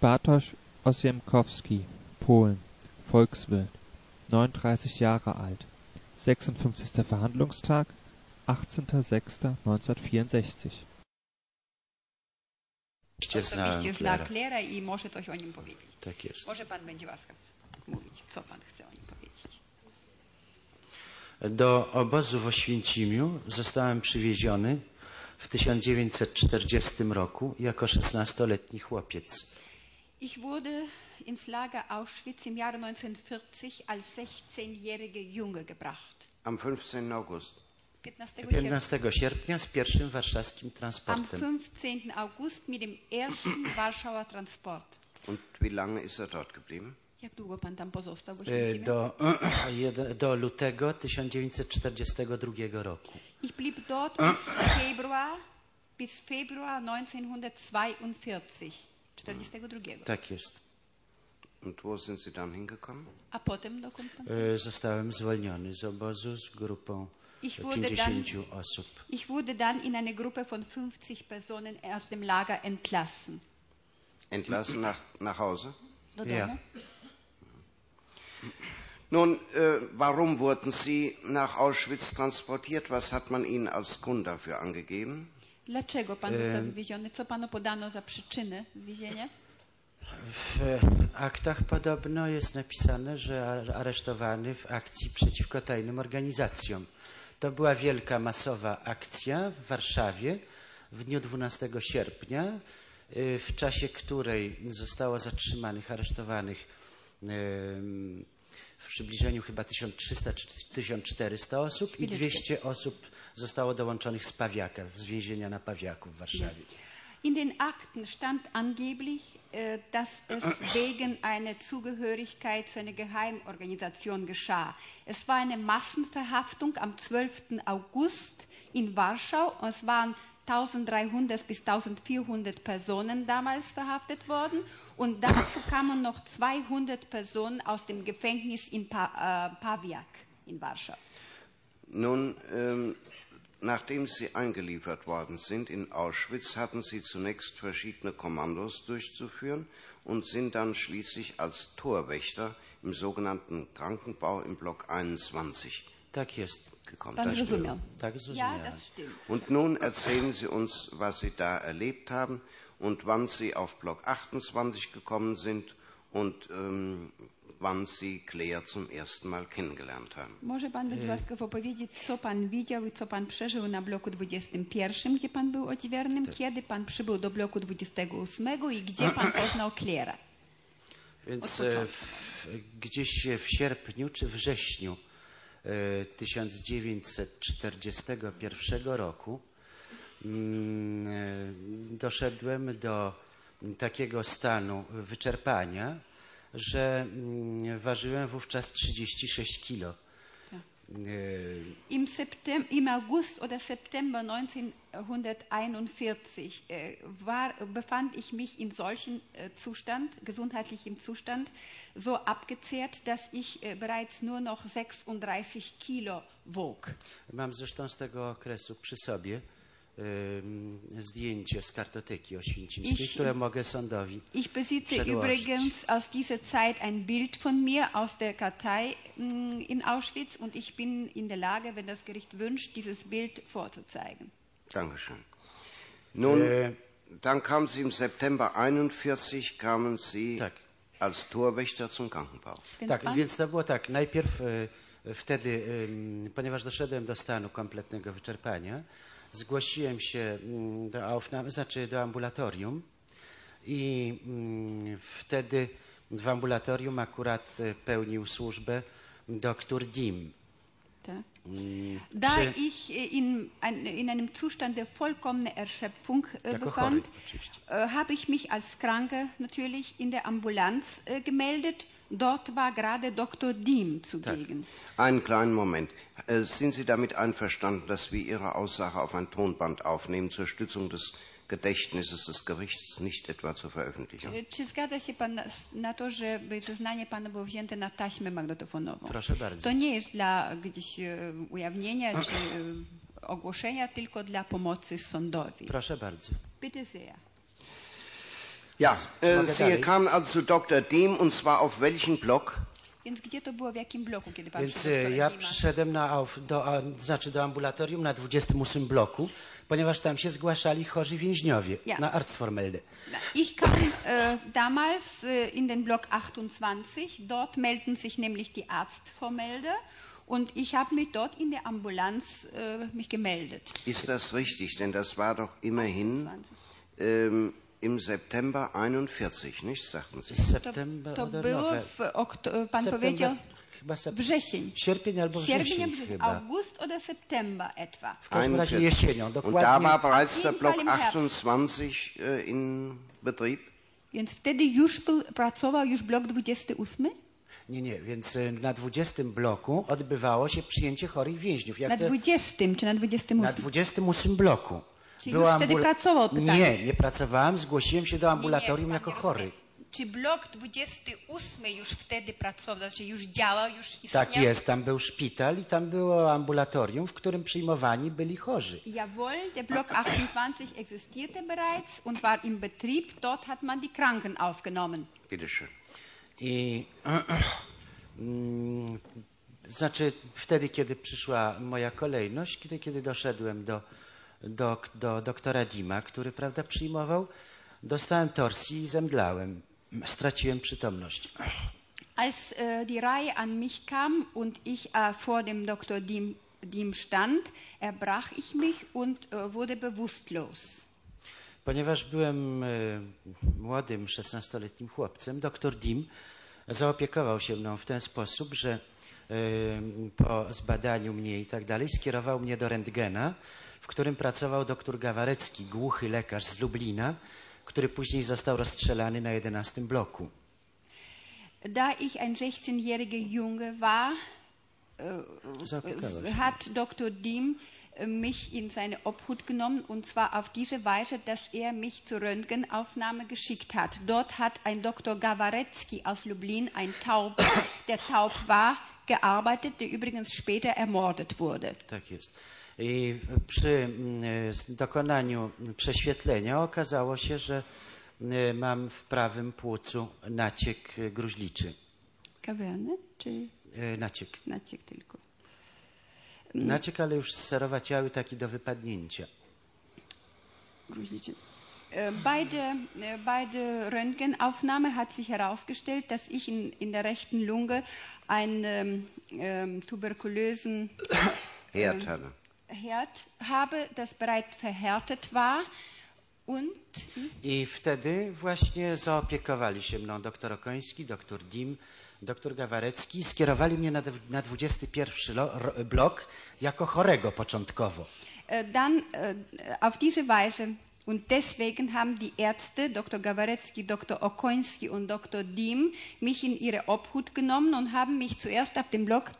Bartosz Osiemkowski, Polen, Volkswirt, 39 Jahre alt, 56. Verhandlungstag, 18.06.1964 Oczywiście znałem Osobiście zna. Klera i może coś o nim powiedzieć. Tak jest. Może pan będzie łaskaw mówić, co pan chce o nim powiedzieć. Do obozu w Oświęcimiu zostałem przywieziony w 1940 roku jako 16-letni chłopiec. Ich wurde ins Lager Auschwitz im Jahre 1940 als 16-jährige Junge gebracht. Am 15. August. 15. sierpnia. 15 sierpnia z pierwszym warszawskim Am transportem. 15. August mit dem ersten Warschauer Transport. Und wie lange ist er dort geblieben? Jak długo pan tam pozostał w E? Do, do lutego 1942 roku. Ich blieb dort bis Februar, bis Februar 1942. 42. Tak jest. Und wo sind Sie dann hingekommen? A potem dokąd pan? E, Zostałem zwolniony z obozu z grupą Ich wurde 50 osób. Ich wurde dann in eine Gruppe von 50 Personen aus dem Lager entlassen. Entlassen nach, nach Hause? Do Ja. Nun, äh, warum wurden Sie nach Auschwitz transportiert? Was hat man Ihnen als Grund dafür angegeben? Dlaczego pan został wywieziony? Co panu podano za przyczynę wywiezienia? W aktach podobno jest napisane, że aresztowany w akcji przeciwko tajnym organizacjom. To była wielka, masowa akcja w Warszawie w dniu 12 sierpnia, y, w czasie której zostało zatrzymanych, aresztowanych w przybliżeniu chyba 1300 czy 1400 osób i Chwileczkę. 200 osób zostało dołączonych z Pawiaka, z więzienia na Pawiaku w Warszawie. In den Akten stand angeblich, äh, dass es wegen einer Zugehörigkeit zu einer Geheimorganisation geschah. Es war eine Massenverhaftung am 12. August in Warschau. Es waren 1300 bis 1400 Personen damals verhaftet worden. Und dazu kamen noch 200 Personen aus dem Gefängnis in pa äh, Pawiak in Warschau. Nun, ähm, nachdem Sie eingeliefert worden sind in Auschwitz, hatten Sie zunächst verschiedene Kommandos durchzuführen und sind dann schließlich als Torwächter im sogenannten Krankenbau im Block 21 Tak jest. gekommen. Pan Das stimmt. Tak Ja, das stimmt. Und nun erzählen Sie uns, was Sie da erlebt haben und wann Sie auf Block 28 gekommen sind und ähm, wann Sie Claire zum ersten Mal kennengelernt haben. Może pan być łaskaw opowiedzieć, co pan widział i co pan przeżył na bloku 21, gdzie pan był odźwiernym, kiedy pan przybył do bloku 28 i gdzie pan poznał Klera. Więc e, w, gdzieś w sierpniu czy wrześniu e, 1941 roku mm, e, doszedłem do takiego stanu wyczerpania, że mm, ważyłem wówczas 36 kilo. E, Im, Septem Im August oder September 1941 äh, war, befand ich mich in solchem äh, Zustand, gesundheitlichem Zustand, so abgezehrt, dass ich äh, bereits nur noch 36 Kilo wog. Mam zresztą z tego okresu przy sobie zdjęcie z kartoteki oświęcimskiej, Ich- które mogę sądowi Ich besitze Przedłożyć. übrigens aus dieser Zeit ein Bild von mir aus der Kartei in Auschwitz und ich bin in der Lage, wenn das Gericht wünscht, dieses Bild vorzuzeigen. Dankeschön. Nun, Äh, dann kamen Sie im September 41, kamen Sie Tak. als Torwächter zum Krankenbau. Tak, pan- więc to było tak. Najpierw e, wtedy, ponieważ doszedłem do stanu kompletnego wyczerpania, zgłosiłem się mm, do Aufnahme, znaczy do ambulatorium i mm, wtedy w ambulatorium akurat e, pełnił służbę doktor Dim. Da. Mm, Da przy- ich in, in einem Zustand der vollkommenen Erschöpfung Jako befand, äh, habe ich mich als Kranke natürlich in der Ambulanz gemeldet. Dort war gerade Dr. Diem zugegen. Einen kleinen Moment. Äh, Sind Sie damit einverstanden, dass wir Ihre Aussage auf ein Tonband aufnehmen zur Stützung des Gedächtnisses des Gerichts, nicht etwa zur Veröffentlichung? Czy zgadza się Pan na, na to, żeby zeznanie Pana było wzięte na taśmę magnetofonową? Proszę bardzo. To nie jest dla gdzieś e, ujawnienia czy e, ogłoszenia, tylko dla pomocy sądowi. Proszę bardzo. Bitte sehr. Ja, äh, Sie kamen also zu Dr. Dehm und zwar auf welchen Block? Więc gdzie to było, w jakim bloku, kiedy pan Więc do ja Dima? przyszedłem na, auf- do, a, znaczy do ambulatorium na 28 bloku, ponieważ tam się zgłaszali chorzy więźniowie Ja. na Arztformelde. Ich kam äh, damals äh, in den Block 28. Dort melden sich nämlich die Arztvormelde. Und ich habe mich dort in der Ambulanz äh, mich gemeldet. Ist das richtig? Denn das war doch immerhin ähm, im September 41, nicht? Sagten Sie. To, September to oder było w okto- pan September, powiedział chyba sep- wrzesień. Sierpień albo Sierpień, wrzesień wrzesień, chyba. August oder September etwa. W każdym razie 41. jesienią, Und da dokładnie. war bereits der Block Fall im Herbst. 28 äh, in Betrieb? Więc wtedy już był, pracował już blok 28? Nie, nie, więc e, na 20 bloku odbywało się przyjęcie chorych więźniów. Ja Na chcę- 20 czy na 28? na 28 bloku. Czyli już wtedy pracował, pytanie. Nie, nie pracowałem, zgłosiłem się do ambulatorium nie, jako nie chory. rozumie. Czy blok 28 już wtedy pracował, znaczy już działał, już istniał? Tak jest, tam był szpital i tam było ambulatorium, w którym przyjmowani byli chorzy. Jawohl, der Block 28 existierte bereits und war im Betrieb. Dort hat man die Kranken aufgenommen. Bitte schön. I mm, znaczy wtedy, kiedy przyszła moja kolejność, kiedy, kiedy doszedłem do, do, do doktora Dima, który prawda przyjmował, dostałem torsji i zemdlałem. Straciłem przytomność. Als äh, die Reihe an mich kam und ich äh, vor dem Dr. Diem, Diem stand, erbrach ich mich und äh, wurde bewusstlos. Ponieważ byłem młodym, 16-letnim chłopcem, doktor Dim zaopiekował się mną w ten sposób, że po zbadaniu mnie i tak dalej skierował mnie do rentgena, którym pracował doktor Gawarecki, głuchy lekarz z Lublina, który później został rozstrzelany na 11 bloku. Da ich ein 16-jähriger Junge war, Zaopiekował się. hat Dr. Diem äh, mich in seine Obhut genommen und zwar auf diese Weise, dass er mich zur Röntgenaufnahme geschickt hat. Dort hat ein Dr. Gawarecki aus Lublin, ein Taub, der taub war, gearbeitet, der übrigens später ermordet wurde. Tak jest. I przy mm, e, dokonaniu prześwietlenia okazało się, że e, mam w prawym płucu naciek e, gruźliczy. Kawiarny czy E, Naciek. naciek tylko? Naciek, ale już serowaciały taki do wypadnięcia. Gruźliczy. Bei der, bei der Röntgenaufnahme hat sich herausgestellt, dass ich in, in der rechten Lunge einen ähm, ähm, tuberkulösen Herd hatte. Herd habe, das bereits verhärtet war. Und I wtedy właśnie zaopiekowali się mną doktor Okoński, doktor Dim, doktor Gawarecki skierowali mnie na, na 21 lo, ro, blok jako chorego początkowo. äh, dann äh, auf diese Weise und deswegen haben die Ärzte, Dr. Gawarecki, Dr. Okoński und Dr. Diem, mich in ihre Obhut genommen und haben mich zuerst auf den Block E,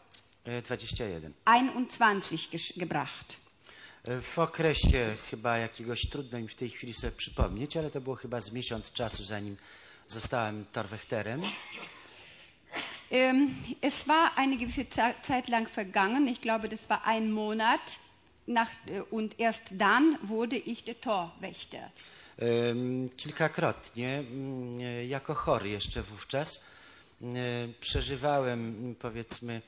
21. 21 gesch- gebracht. E, W okresie chyba jakiegoś, trudno mi w tej chwili sobie przypomnieć, ale to było chyba z miesiąc czasu, zanim zostałem torwechterem. Es war eine gewisse Ze- Zeit lang vergangen. Ich glaube, das war ein Monat. Nach, äh, und erst dann wurde ich der Torwächter. Kilkakrotnie, mm, e, jako chory jeszcze wówczas, e, przeżywałem, mm, powiedzmy, mm,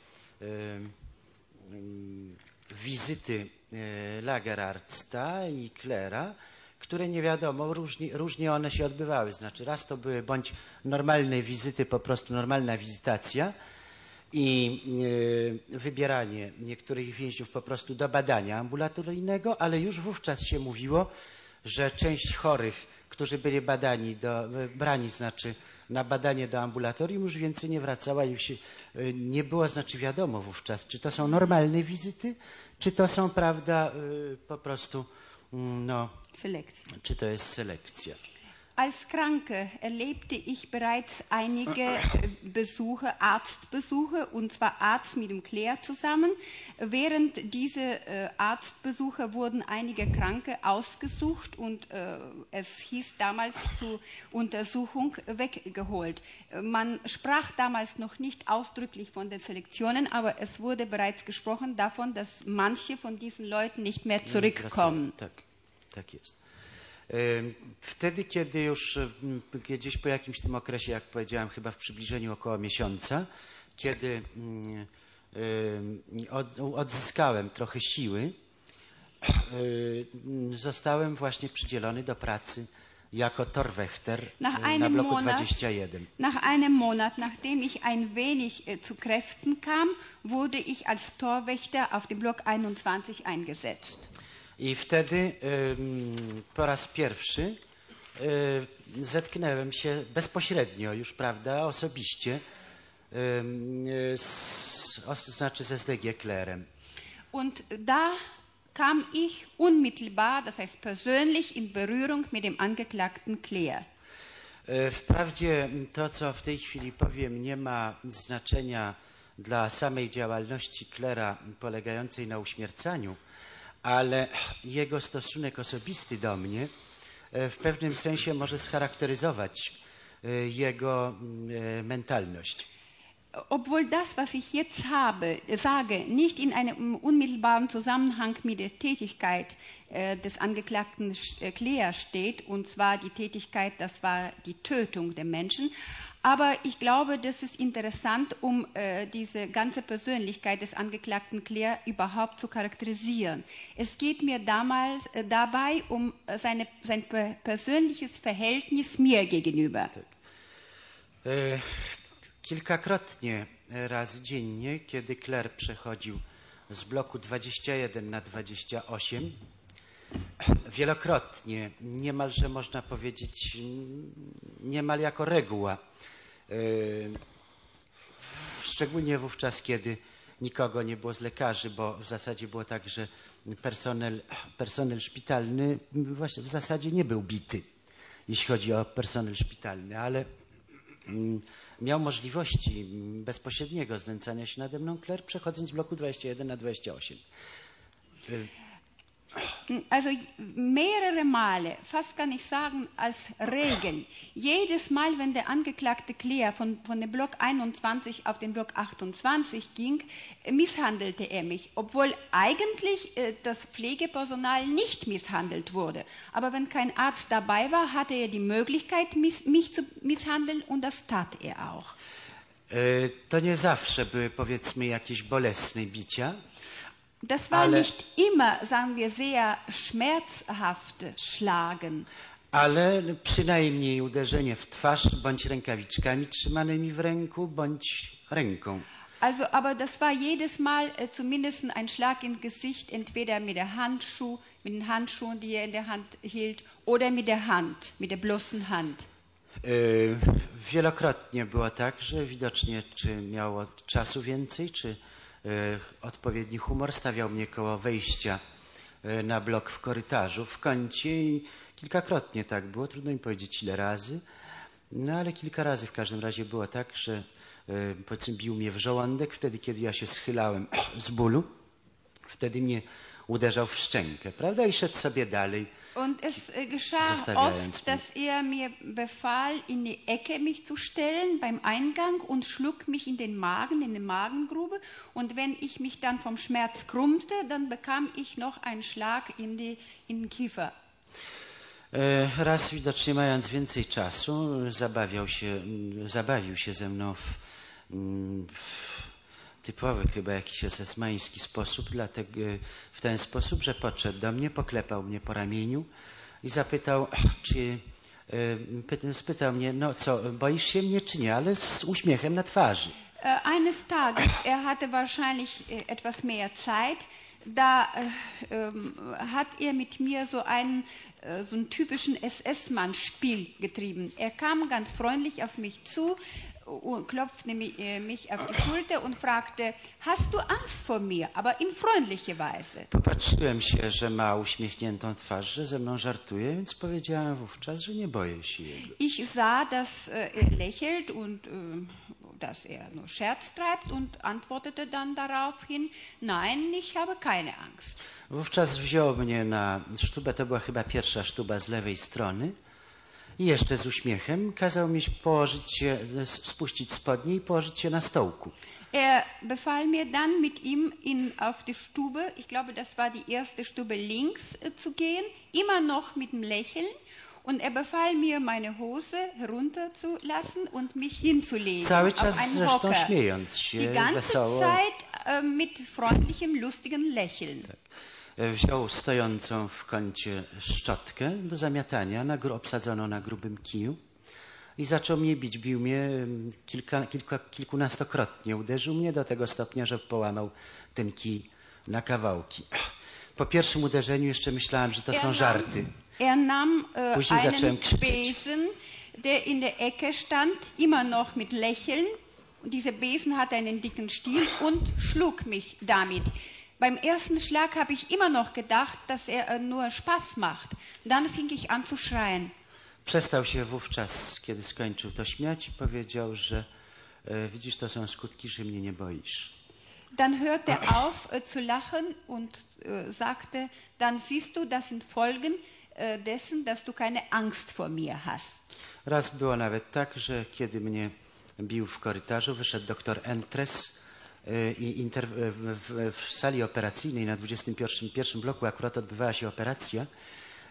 wizyty e, Lagerartsta i Klera, które nie wiadomo, różnie, różnie one się odbywały. Znaczy, raz to były bądź normalne wizyty, po prostu normalna wizytacja i e, wybieranie niektórych więźniów po prostu do badania ambulatoryjnego, ale już wówczas się mówiło, że część chorych, którzy byli badani do, brani znaczy na badanie do ambulatorium już więcej nie wracała i się, e, nie było znaczy wiadomo wówczas, czy to są normalne wizyty, czy to są, prawda, e, po prostu, mm, no, Selektion. czy to jest selekcja. Als Kranke erlebte ich bereits einige Besuche, Arztbesuche, und zwar Arzt mit dem Claire zusammen. Während diese äh, Arztbesuche wurden einige Kranke ausgesucht und äh, es hieß damals zur Untersuchung weggeholt. Man sprach damals noch nicht ausdrücklich von den Selektionen, aber es wurde bereits gesprochen davon, dass manche von diesen Leuten nicht mehr zurückkommen. Tak, tak jest. Wtedy, kiedy już gdzieś po jakimś tym okresie, jak powiedziałem, chyba w przybliżeniu około miesiąca, kiedy odzyskałem trochę siły, zostałem właśnie przydzielony do pracy jako Torwächter Nach y, na einem bloku Monat 21. Nach einem Monat, nachdem ich ein wenig äh, zu Kräften kam, wurde ich als Torwächter auf dem Block 21 eingesetzt. I wtedy po raz pierwszy zetknąłem się bezpośrednio już, prawda, osobiście, z, znaczy ze SDG Klerem. Und da kam ich unmittelbar, das heißt persönlich, in Berührung mit dem Angeklagten Claire. Wprawdzie to, co w tej chwili powiem, nie ma znaczenia dla samej działalności Klera polegającej na uśmiercaniu, ale jego stosunek osobisty do mnie y, w pewnym sensie może scharakteryzować y, jego y, mentalność. Obwohl das, was ich jetzt habe, sage, nicht in einem unmittelbaren Zusammenhang mit der Tätigkeit äh, des Angeklagten Sch- äh, Claire steht, und zwar die Tätigkeit, das war die Tötung der Menschen, aber ich glaube, das ist interessant, um äh, diese ganze Persönlichkeit des Angeklagten Claire überhaupt zu charakterisieren. Es geht mir damals, äh, dabei um äh, seine, sein per persönliches Verhältnis mir gegenüber. E, Kilkakrotnie raz dziennie, kiedy Kler przechodził z bloku 21 na 28, wielokrotnie, niemalże można powiedzieć, niemal jako reguła, e, szczególnie wówczas, kiedy nikogo nie było z lekarzy, bo w zasadzie było tak, że personel, personel szpitalny właśnie w zasadzie nie był bity, jeśli chodzi o personel szpitalny, ale mm, miał możliwości bezpośredniego znęcania się nade mną Kler, przechodząc z bloku 21 na 28. Also mehrere Male, fast kann ich sagen als Regel, jedes Mal, wenn der Angeklagte Claire von, von dem Block 21 auf den Block 28 ging, äh, misshandelte er mich, obwohl eigentlich äh, das Pflegepersonal nicht misshandelt wurde. Aber wenn kein Arzt dabei war, hatte er die Möglichkeit, miss, mich zu misshandeln und das tat er auch. E, To nie zawsze były powiedzmy jakieś bolesne bicia, Das war Ale- nicht immer, sagen wir, sehr schmerzhafte Schlagen. ale przynajmniej uderzenie w twarz bądź rękawiczkami trzymanymi w ręku, bądź ręką. Also, aber das war jedes Mal äh, zumindest ein Schlag ins Gesicht, entweder mit der Handschuh, mit den Handschuhen, die er in der Hand hielt, oder mit der Hand, mit der bloßen Hand. Wielokrotnie było tak, że widocznie czy miało czasu więcej, czy odpowiedni humor stawiał mnie koło wejścia e, na blok w korytarzu, w kącie i kilkakrotnie tak było, trudno mi powiedzieć ile razy, no ale kilka razy w każdym razie było tak, że e, powiedzmy bił mnie w żołądek wtedy, kiedy ja się schylałem z bólu, wtedy mnie uderzał w szczękę, prawda, i szedł sobie dalej. Und es äh, geschah oft, dass er mir befahl, in die Ecke mich zu stellen beim Eingang und schlug mich in den Magen, in die Magengrube. Und wenn ich mich dann vom Schmerz krummte, dann bekam ich noch einen Schlag in, die, in den Kiefer. E, Raz widocznie mając więcej czasu, zabawiał się, zabawił się ze mną w, mm, w typowy chyba jakiś esesmański sposób, dlatego e, w ten sposób, że podszedł do mnie, poklepał mnie po ramieniu i zapytał, czy e, pyta- spytał mnie, no co, boisz się mnie czy nie, ale z uśmiechem na twarzy. Äh, eines Tages, er hatte wahrscheinlich etwas mehr Zeit, da äh, hat er mit mir so einen, so einen typischen SS-Mann-Spiel getrieben. Er kam ganz freundlich auf mich zu klopfte äh, mich auf die Schulter und fragte, hast du Angst vor mir? Aber in freundlicher Weise. Popatrzyłem się, że ma uśmiechniętą twarz, że ze mną żartuje, więc powiedziałem wówczas, że nie boję się jego. Ich sah, dass äh, er lächelt und äh, dass er nur Scherz treibt und antwortete dann daraufhin, nein, ich habe keine Angst. Wówczas wziął mnie na sztubę, to była chyba pierwsza sztuba z lewej strony I jeszcze z uśmiechem kazał mi położyć się, spuścić spodnie i położyć się na stołku. Er befahl mir dann, mit ihm in, auf die Stube, ich glaube, das war die erste Stube links, äh, zu gehen, immer noch mit dem Lächeln. Und er befahl mir, meine Hose herunterzulassen und mich hinzulegen Cały auf czas einen zresztą Hocker. śmiejąc Die się ganze wesoło. Zeit äh, mit freundlichem, lustigem Lächeln. E, Wziął stojącą w kącie szczotkę do zamiatania, na, gru- obsadzoną na grubym kiju i zaczął mnie bić. Bił mnie em, kilka, kilka, kilkunastokrotnie. Uderzył mnie do tego stopnia, że połamał ten kij na kawałki. Po pierwszym uderzeniu jeszcze myślałem, że to są żarty. Er nahm äh, Później zacząłem krzyczeć. Besen, der in der Ecke stand, immer noch mit Lächeln. Und dieser Besen hatte einen dicken Stiel und schlug mich damit. Beim ersten Schlag habe ich immer noch gedacht, dass er äh, nur Spaß macht. Dann fing ich an zu schreien. Przestał się wówczas, kiedy skończył to śmiać i powiedział, że e, widzisz, to są skutki, że mnie nie boisz. Dann hörte er auf äh, zu lachen und äh, sagte, dann siehst du, das sind Folgen äh, dessen, dass du keine Angst vor mir hast. Raz było nawet tak, że kiedy mnie bił w korytarzu, wyszedł doktor Entres w, w, sali operacyjnej na 21 pierwszym bloku akurat odbywała się operacja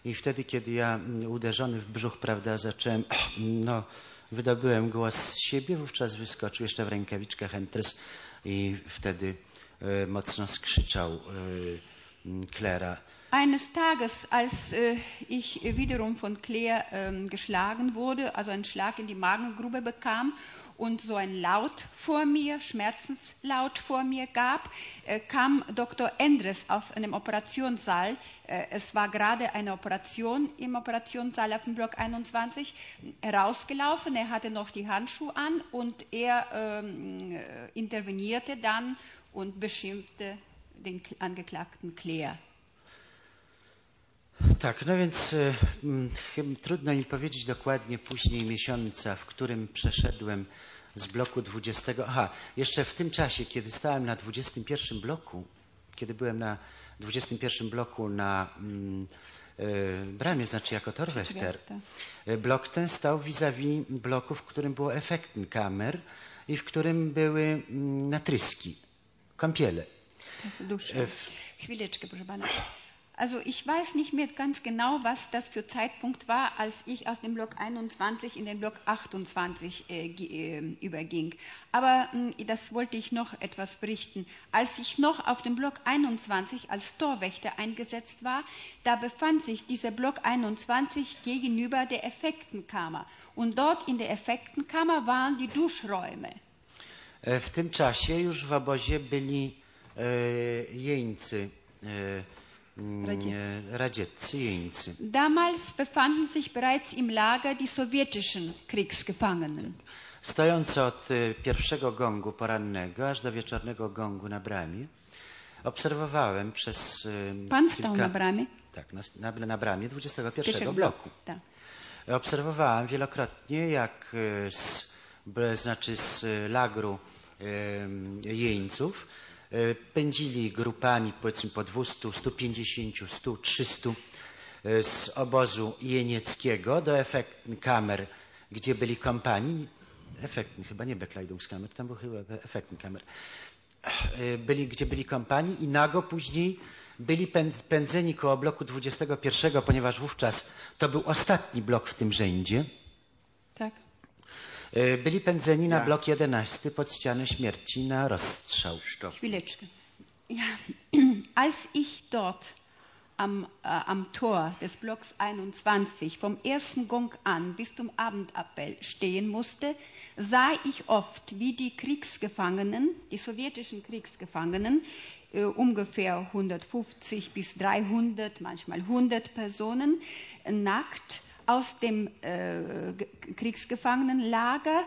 i wtedy, kiedy ja mm, uderzony w brzuch, prawda, zacząłem, no, wydobyłem głos z siebie, wówczas wyskoczył jeszcze w rękawiczkach Entres i wtedy y, mocno skrzyczał y, mm, Klera. Eines Tages, als ich wiederum von Claire geschlagen wurde, also einen Schlag in die Magengrube bekam und so ein Laut vor mir, Schmerzenslaut vor mir gab, äh, kam Dr. Endres aus einem Operationssaal. Äh, es war gerade eine Operation im Operationssaal auf dem Block 21 herausgelaufen. Er hatte noch die Handschuhe an und er ähm, äh, intervenierte dann und beschimpfte den Angeklagten Claire. Tak, no więc y, chem- trudno mi powiedzieć dokładnie później miesiąca, w którym przeszedłem z bloku 20. Aha, jeszcze w tym czasie, kiedy stałem na 21 bloku, kiedy byłem na 21 bloku na mm, y, bramie, znaczy jako Torwächter, y, blok ten stał vis-a-vis bloku, w którym było efektenkamer i w którym były mm, natryski, kąpiele. Dusche. Chwileczkę, proszę pana. Also ich weiß nicht mehr ganz genau, was das für Zeitpunkt war, als ich aus dem Block 21 in den Block 28 äh, äh, überging. Aber mh, das wollte ich noch etwas berichten. Als ich noch auf dem Block 21 als Torwächter eingesetzt war, da befand sich dieser Block 21 gegenüber der Effektenkammer. Und dort in der Effektenkammer waren die Duschräume. E, W tym czasie już w obozie byli e, jeńcy, e, jeńcy. Damals befanden sich bereits im Lager die sowjetischen Kriegsgefangenen. Stojąc od e, pierwszego gongu porannego aż do wieczornego gongu na bramie, obserwowałem przez e, Pan stał na bramie? Tak, na, na, na bramie 21 Pierwszego bloku. Tak. Obserwowałem wielokrotnie, jak e, z, znaczy z lagru jeńców pędzili grupami powiedzmy po 200, 150, 100, 300 e, z obozu jenieckiego do Effektenkamer, gdzie byli kompanii, Effekten, chyba nie Bekleidungskamer, tam był chyba Effektenkamer, e, byli, gdzie byli kompanii i nago później byli pęd- pędzeni koło bloku 21, ponieważ wówczas to był ostatni blok w tym rzędzie. E, Byli pędzeni na blok 11 pod ścianę śmierci na rozstrzał. Chwileczkę. Ja, als ich dort am, äh, am Tor des Blocks 21 vom ersten Gong an bis zum Abendappell stehen musste, sah ich oft, wie die Kriegsgefangenen, die sowjetischen Kriegsgefangenen, äh, ungefähr 150 bis 300, manchmal 100 Personen, äh, nackt aus dem äh, Ge- Kriegsgefangenenlager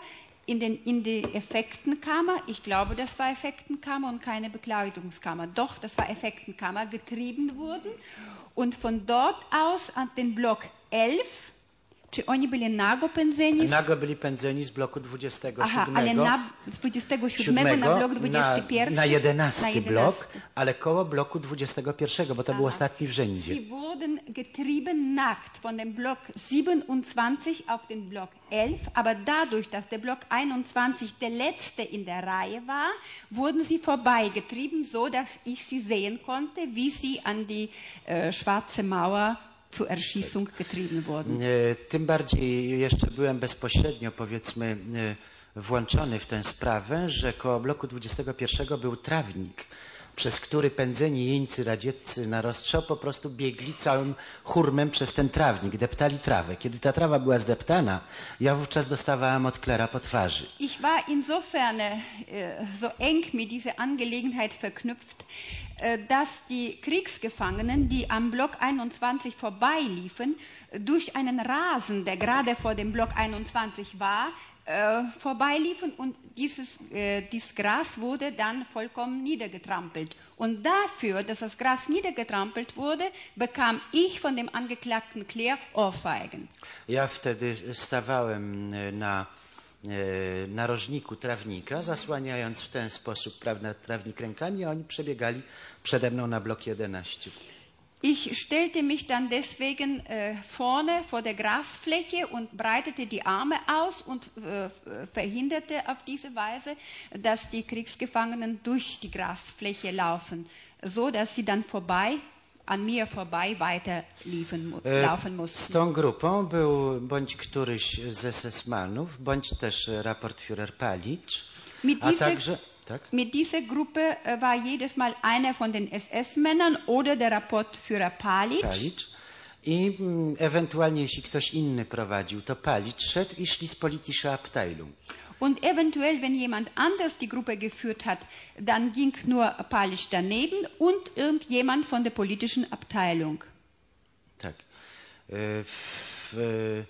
in, den, in die Effektenkammer, ich glaube, das war Effektenkammer und keine Bekleidungskammer, doch, das war Effektenkammer, getrieben wurden. Und von dort aus an den Block 11 Czy oni byli nago pędzeni? z- Nago byli pędzeni z bloku 27 Aha, ale na, z 27 na blok 21? na, na 11 Na 11. blok, ale koło bloku 21, bo to był Aha. ostatni w rzędzie. Sie wurden getrieben nackt von dem Block 27 auf den Block 11, aber dadurch, dass der Block 21 der letzte in der Reihe war, wurden sie vorbeigetrieben, so dass ich sie sehen konnte, wie sie an die äh, schwarze Mauer zur Erschießung getrieben wurden. E, Tym bardziej jeszcze byłem bezpośrednio, powiedzmy, e, włączony w tę sprawę, że koło bloku 21 był trawnik, przez który pędzeni jeńcy radzieccy na rozstrzał po prostu biegli całym hurmem przez ten trawnik, deptali trawę. Kiedy ta trawa była zdeptana, ja wówczas dostawałem od klera po twarzy. Ich war insofern äh, so eng mit dieser Angelegenheit verknüpft, dass die Kriegsgefangenen, die am Block 21 vorbeiliefen, durch einen Rasen, der gerade vor dem Block 21 war, äh, vorbeiliefen und dieses, äh, dieses Gras wurde dann vollkommen niedergetrampelt. Und dafür, dass das Gras niedergetrampelt wurde, bekam ich von dem Angeklagten Claire Ohrfeigen. Ja wtedy stawałem e, na narożniku trawnika, zasłaniając w ten sposób trawnik rękami, a oni przebiegali przede mną na blok 11. Ich stellte mich dann deswegen äh, vorne vor der Grasfläche und breitete die Arme aus und äh, verhinderte auf diese Weise, dass die Kriegsgefangenen durch die Grasfläche laufen, so dass sie dann vorbei an mir vorbei weiter liefen, mu- E, laufen Z mussten. tą grupą był bądź któryś z SS-manów, bądź też raportführer Palicz, Mit a także... Tak? Mit dieser Gruppe äh, war jedes Mal einer von den SS-Männern oder der Rapportführer Palic. Palicz. I mm, ewentualnie, jeśli ktoś inny prowadził, to Palicz szedł i szli z politische Abteilung. Und eventuell, wenn jemand anders die Gruppe geführt hat, dann ging nur Palic daneben und irgendjemand von der politischen Abteilung. Tak. E, W, e,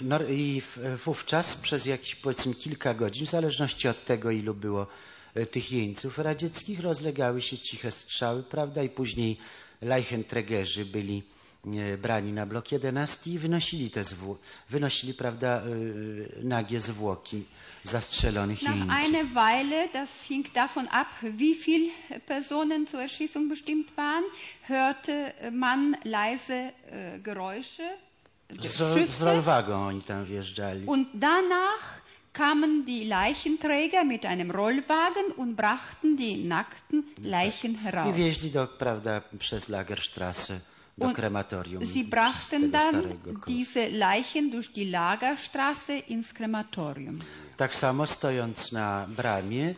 no, I wówczas przez jakieś powiedzmy kilka godzin, w zależności od tego, ilu było e, tych jeńców radzieckich, rozlegały się ciche strzały, prawda, i później Leichenträgerzy byli e, brani na blok 11 i wynosili te zwło- wynosili, prawda, e, nagie zwłoki zastrzelonych Nach einer Weile, das hing davon ab, wie viele Personen zur Erschießung bestimmt waren, hörte man leise äh, Geräusche, Z, z Schüsse. rolwagą oni tam wjeżdżali. Und danach kamen die Leichenträger mit einem Rollwagen und brachten die nackten Leichen I heraus. wieźli do, prawda, przez Lagerstrasse do Und krematorium. Sie brachten dann diese Leichen durch die Lagerstraße ins Krematorium. Tak samo stojąc na bramie,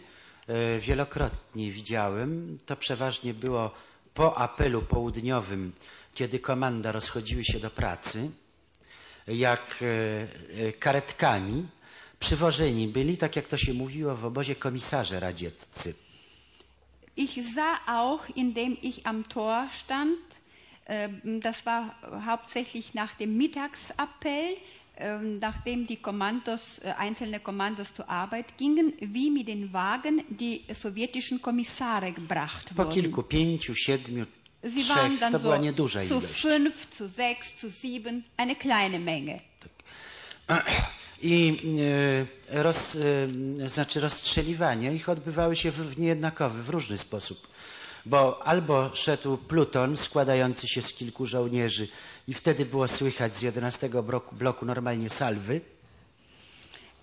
e, wielokrotnie widziałem, to przeważnie było po apelu południowym, kiedy komanda rozchodziły się do pracy, jak e, e, karetkami przywożeni byli, tak jak to się mówiło w obozie komisarze radzieccy. Ich sah auch, indem ich am Tor stand, das war hauptsächlich nach dem Mittagsappell, ähm, nachdem die Kommandos, äh, einzelne Kommandos zur Arbeit gingen, wie mit den Wagen die sowjetischen Kommissare gebracht Po wurden. kilku, pięciu, siedmiu, Sie waren dann so zu fünf, zu sechs, zu sieben, eine kleine Menge. I e, roz, e, znaczy rozstrzeliwania ich odbywały się w niejednakowy, w różny sposób. Bo albo szedł pluton składający się z kilku żołnierzy i wtedy było słychać z 11 bloku, bloku normalnie salwy,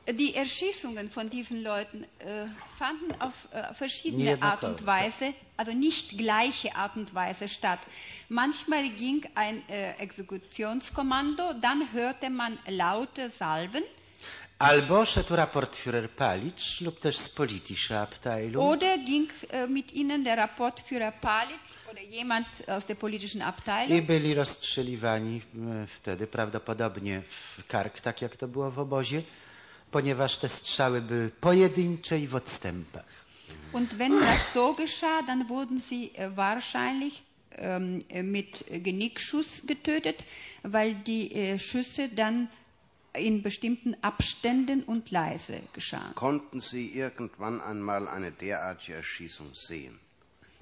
Die Erschießungen von diesen Leuten äh, fanden auf äh, verschiedene Art und Weise, also nicht gleiche Art und Weise statt. Manchmal ging ein äh, Exekutionskommando, dann hörte man laute Salven albo szedł raportführer Palicz lub też z politische Abteilung oder ging äh, mit ihnen der Rapportführer Palic oder jemand aus der politischen i Abteilung. byli rozstrzeliwani e, wtedy prawdopodobnie w kark, tak jak to było w obozie, ponieważ te strzały były pojedyncze i w odstępach. Und wenn das so geschah, dann wurden sie äh, wahrscheinlich ähm, äh, mit Genickschuss getötet, weil die äh, Schüsse dann in bestimmten Abständen und leise geschahen. Konnten Sie irgendwann einmal eine derartige Erschießung sehen?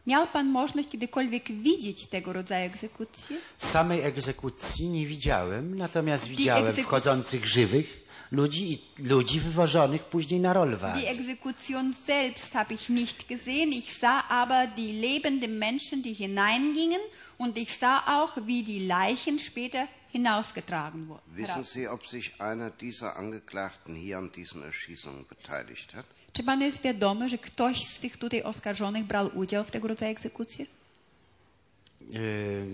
Miał pan możliwość kiedykolwiek widzieć tego rodzaju egzekucje? Samej egzekucji nie widziałem, natomiast widziałem egzekuc- wchodzących żywych ludzi i ludzi wywożonych później na Die Rollwagen. Exekution selbst habe ich nicht gesehen. Ich sah aber die lebenden Menschen, die hineingingen und ich sah auch, wie die Leichen später hinausgetragen wurden. Wissen Sie, ob sich einer dieser Angeklagten hier an diesen Erschießungen beteiligt hat? Czy panu jest wiadomo, że ktoś z tych tutaj oskarżonych brał udział w tego rodzaju egzekucjach? Yy,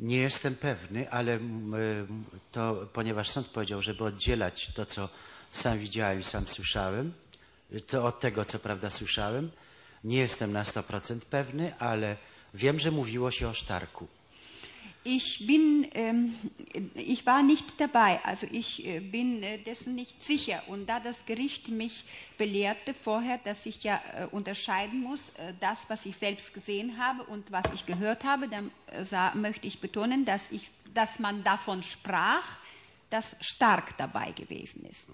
Nie jestem pewny, ale mm, y, to, ponieważ sąd powiedział, żeby oddzielać to, co sam widziałem i sam słyszałem, to od tego, co prawda słyszałem, nie jestem na 100% pewny, ale wiem, że mówiło się o Sztarku. Ich bin, ähm, ich war nicht dabei, also ich äh, bin äh, dessen nicht sicher. Und da das Gericht mich belehrte vorher, dass ich ja äh, unterscheiden muss, äh, das, was ich selbst gesehen habe und was ich gehört habe, dann äh, sah, möchte ich betonen, dass, ich, dass man davon sprach, dass stark dabei gewesen ist.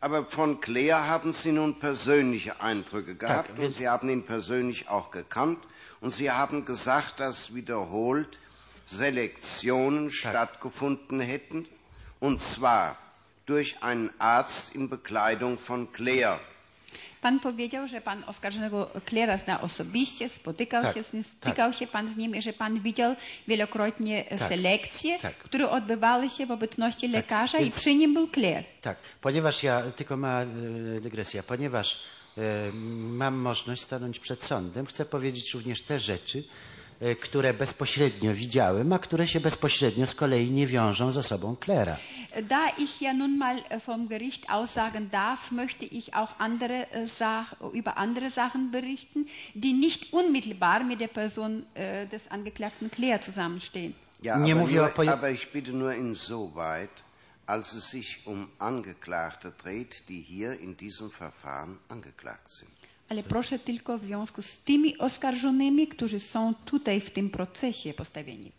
Aber von Claire haben Sie nun persönliche Eindrücke gehabt und wenn- Sie haben ihn persönlich auch gekannt und Sie haben gesagt, dass wiederholt Selektionen stattgefunden hätten und zwar durch einen Arzt in Bekleidung von Claire. Pan powiedział, że pan oskarżonego Klera zna osobiście, spotykał Tak, się z nim, tak. się pan z nim i że pan widział wielokrotnie Tak, selekcje, tak. które odbywały się w obecności lekarza i więc- przy nim był Kler. Tak, ponieważ ja, tylko mała e, dygresja, ponieważ e, mam możliwość stanąć przed sądem, chcę powiedzieć również te rzeczy, które bezpośrednio widziałem, a które się bezpośrednio z kolei nie wiążą z osobą Klera. Da ich ja nun mal äh, vom Gericht aussagen darf, möchte ich auch andere äh, Sach über andere Sachen berichten, die nicht unmittelbar mit der Person äh, des Angeklagten Kler zusammenstehen. Ja, Nie aber, nur, aber ich bitte nur insoweit, als es sich um Angeklagte dreht, die hier in diesem Verfahren angeklagt sind. Ale proszę tylko w związku z tymi oskarżonymi, którzy są tutaj w tym procesie postawieni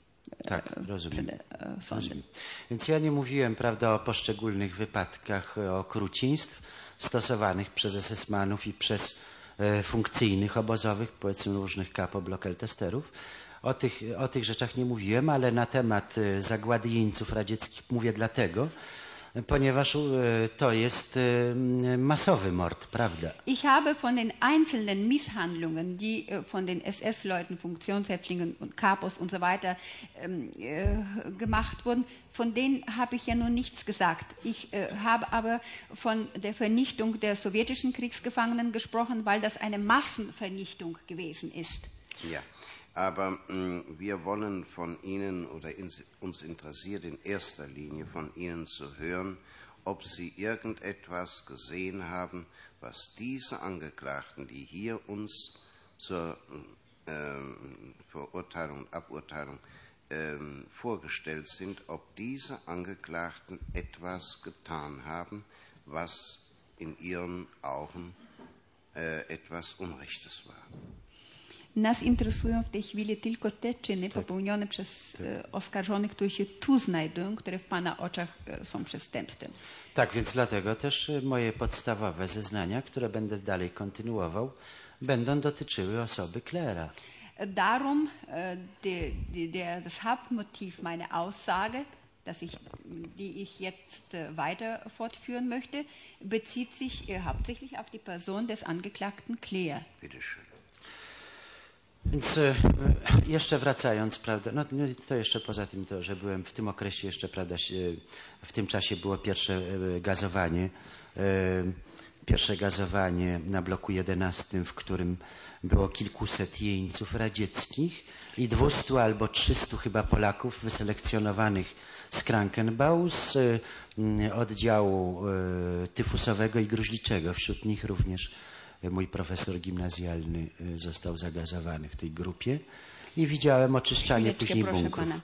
Tak, rozumiem. przed e. Rozumiem. Więc ja nie mówiłem prawda, o poszczególnych wypadkach e, okrucieństw stosowanych przez SS-manów i przez e, funkcyjnych obozowych, powiedzmy różnych kapo blokeltesterów. O tych, o tych rzeczach nie mówiłem, ale na temat e, zagłady jeńców radzieckich mówię dlatego, e, ponieważ e, to jest e, masowy mord, prawda? Ich habe von den einzelnen Misshandlungen, die äh, von den SS-Leuten, Funktionshäftlingen und Kapos und so weiter äh, gemacht wurden, von denen habe ich ja nun nichts gesagt. Ich äh, habe aber von der Vernichtung der sowjetischen Kriegsgefangenen gesprochen, weil das eine Massenvernichtung gewesen ist. Ja, aber mh, wir wollen von Ihnen oder uns interessiert in erster Linie von Ihnen zu hören, ob Sie irgendetwas gesehen haben, was diese Angeklagten, die hier uns zur ähm, Verurteilung und Aburteilung ähm, vorgestellt sind, ob diese Angeklagten etwas getan haben, was in Ihren Augen äh, etwas Unrechtes war. Nas interesują w tej chwili tylko te czyny popełnione przez e, oskarżonych, którzy się tu znajdują, które w Pana oczach e, są przestępstwem. Tak, więc dlatego też y, moje podstawowe zeznania, które będę dalej kontynuował, będą dotyczyły osoby Klera. Darum, die, der, das Hauptmotiv meiner Aussage, dass ich, die ich jetzt äh, weiter fortführen möchte, bezieht sich äh, hauptsächlich auf die Person des Angeklagten Claire. Bitte schön. Więc e, jeszcze wracając, prawda, no no to jeszcze poza tym to, że byłem w tym okresie jeszcze, prawda, w tym czasie było pierwsze e, gazowanie, e, pierwsze gazowanie na bloku 11, w którym było kilkuset jeńców radzieckich i 200 albo 300 chyba Polaków wyselekcjonowanych z Krankenbau, z oddziału tyfusowego i gruźliczego. Wśród nich również mój profesor gimnazjalny y, został zagazowany w tej grupie i widziałem oczyszczanie później bunkrów. pana.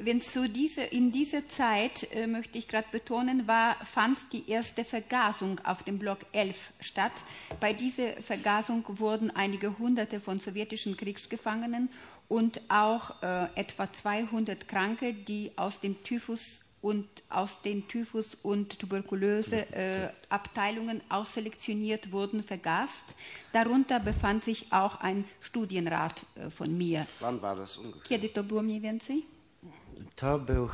Więc diese, in dieser Zeit, äh, möchte ich gerade betonen, war, fand die erste Vergasung auf dem Block 11 statt. Bei dieser Vergasung wurden einige Hunderte von sowjetischen Kriegsgefangenen und auch äh, etwa 200 Kranke, die aus dem Typhus und aus den Typhus- und Tuberkulose-Abteilungen ausselektioniert wurden, vergast. Darunter befand sich auch ein Studienrat äh, von mir. Wann war das ungefähr? Kiedy to było mniej więcej? To był,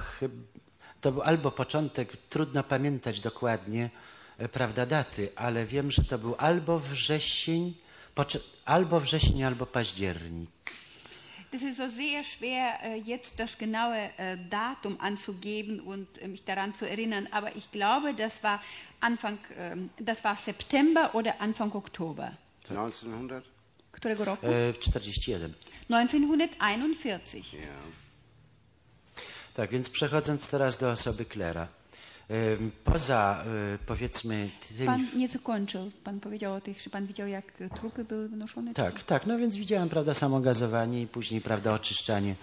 to był albo początek, trudno pamiętać dokładnie, e, prawda, daty, ale wiem, że to był albo wrzesień, albo wrzesień, albo październik. Das ist so sehr schwer, äh, jetzt das genaue äh, Datum anzugeben und äh, mich daran zu erinnern, aber ich glaube, das war Anfang, ähm, das war September oder Anfang Oktober. 1900? Którego roku? E, 41. 1941. Ja. Tak, więc przechodząc teraz do osoby Klera. Poza, e, powiedzmy, tymi Pan nie zakończył. Pan powiedział o tych, że pan widział, jak e, trupy były wynoszone? Tak, tak. No więc widziałem, prawda, samo gazowanie i później, prawda, oczyszczanie,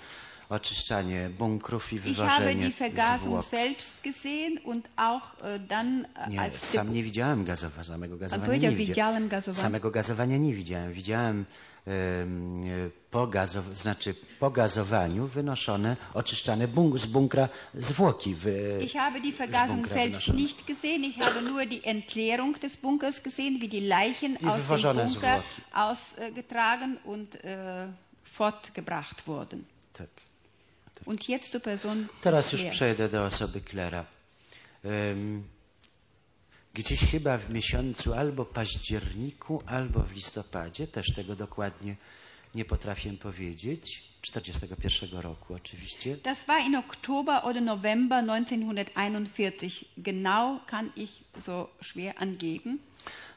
oczyszczanie bunkrów i Ich habe die Vergasung selbst gesehen und auch äh, dann äh, Nie, sam nie widziałem gazowa, samego gazowania powiedział, nie widziałem widziałem. gazowanie. Samego gazowania nie widziałem. Widziałem em, e, po, gazow, znaczy po gazowaniu wynoszone, oczyszczane bunk z bunkra zwłoki. Wy, Ich habe die Vergasung selbst wynoszone. nicht gesehen. Ich habe nur die Entleerung des Bunkers gesehen, wie die Leichen aus dem Bunker zwłoki. ausgetragen und äh, fortgebracht wurden. Tak. Und jetzt zur Person. Teraz już przejdę do osoby Klera. Em, gdzieś chyba w miesiącu albo październiku, albo w listopadzie, też tego dokładnie nie potrafię powiedzieć, 41 roku oczywiście. Das war in Oktober oder November 1941. Genau kann ich so schwer angeben.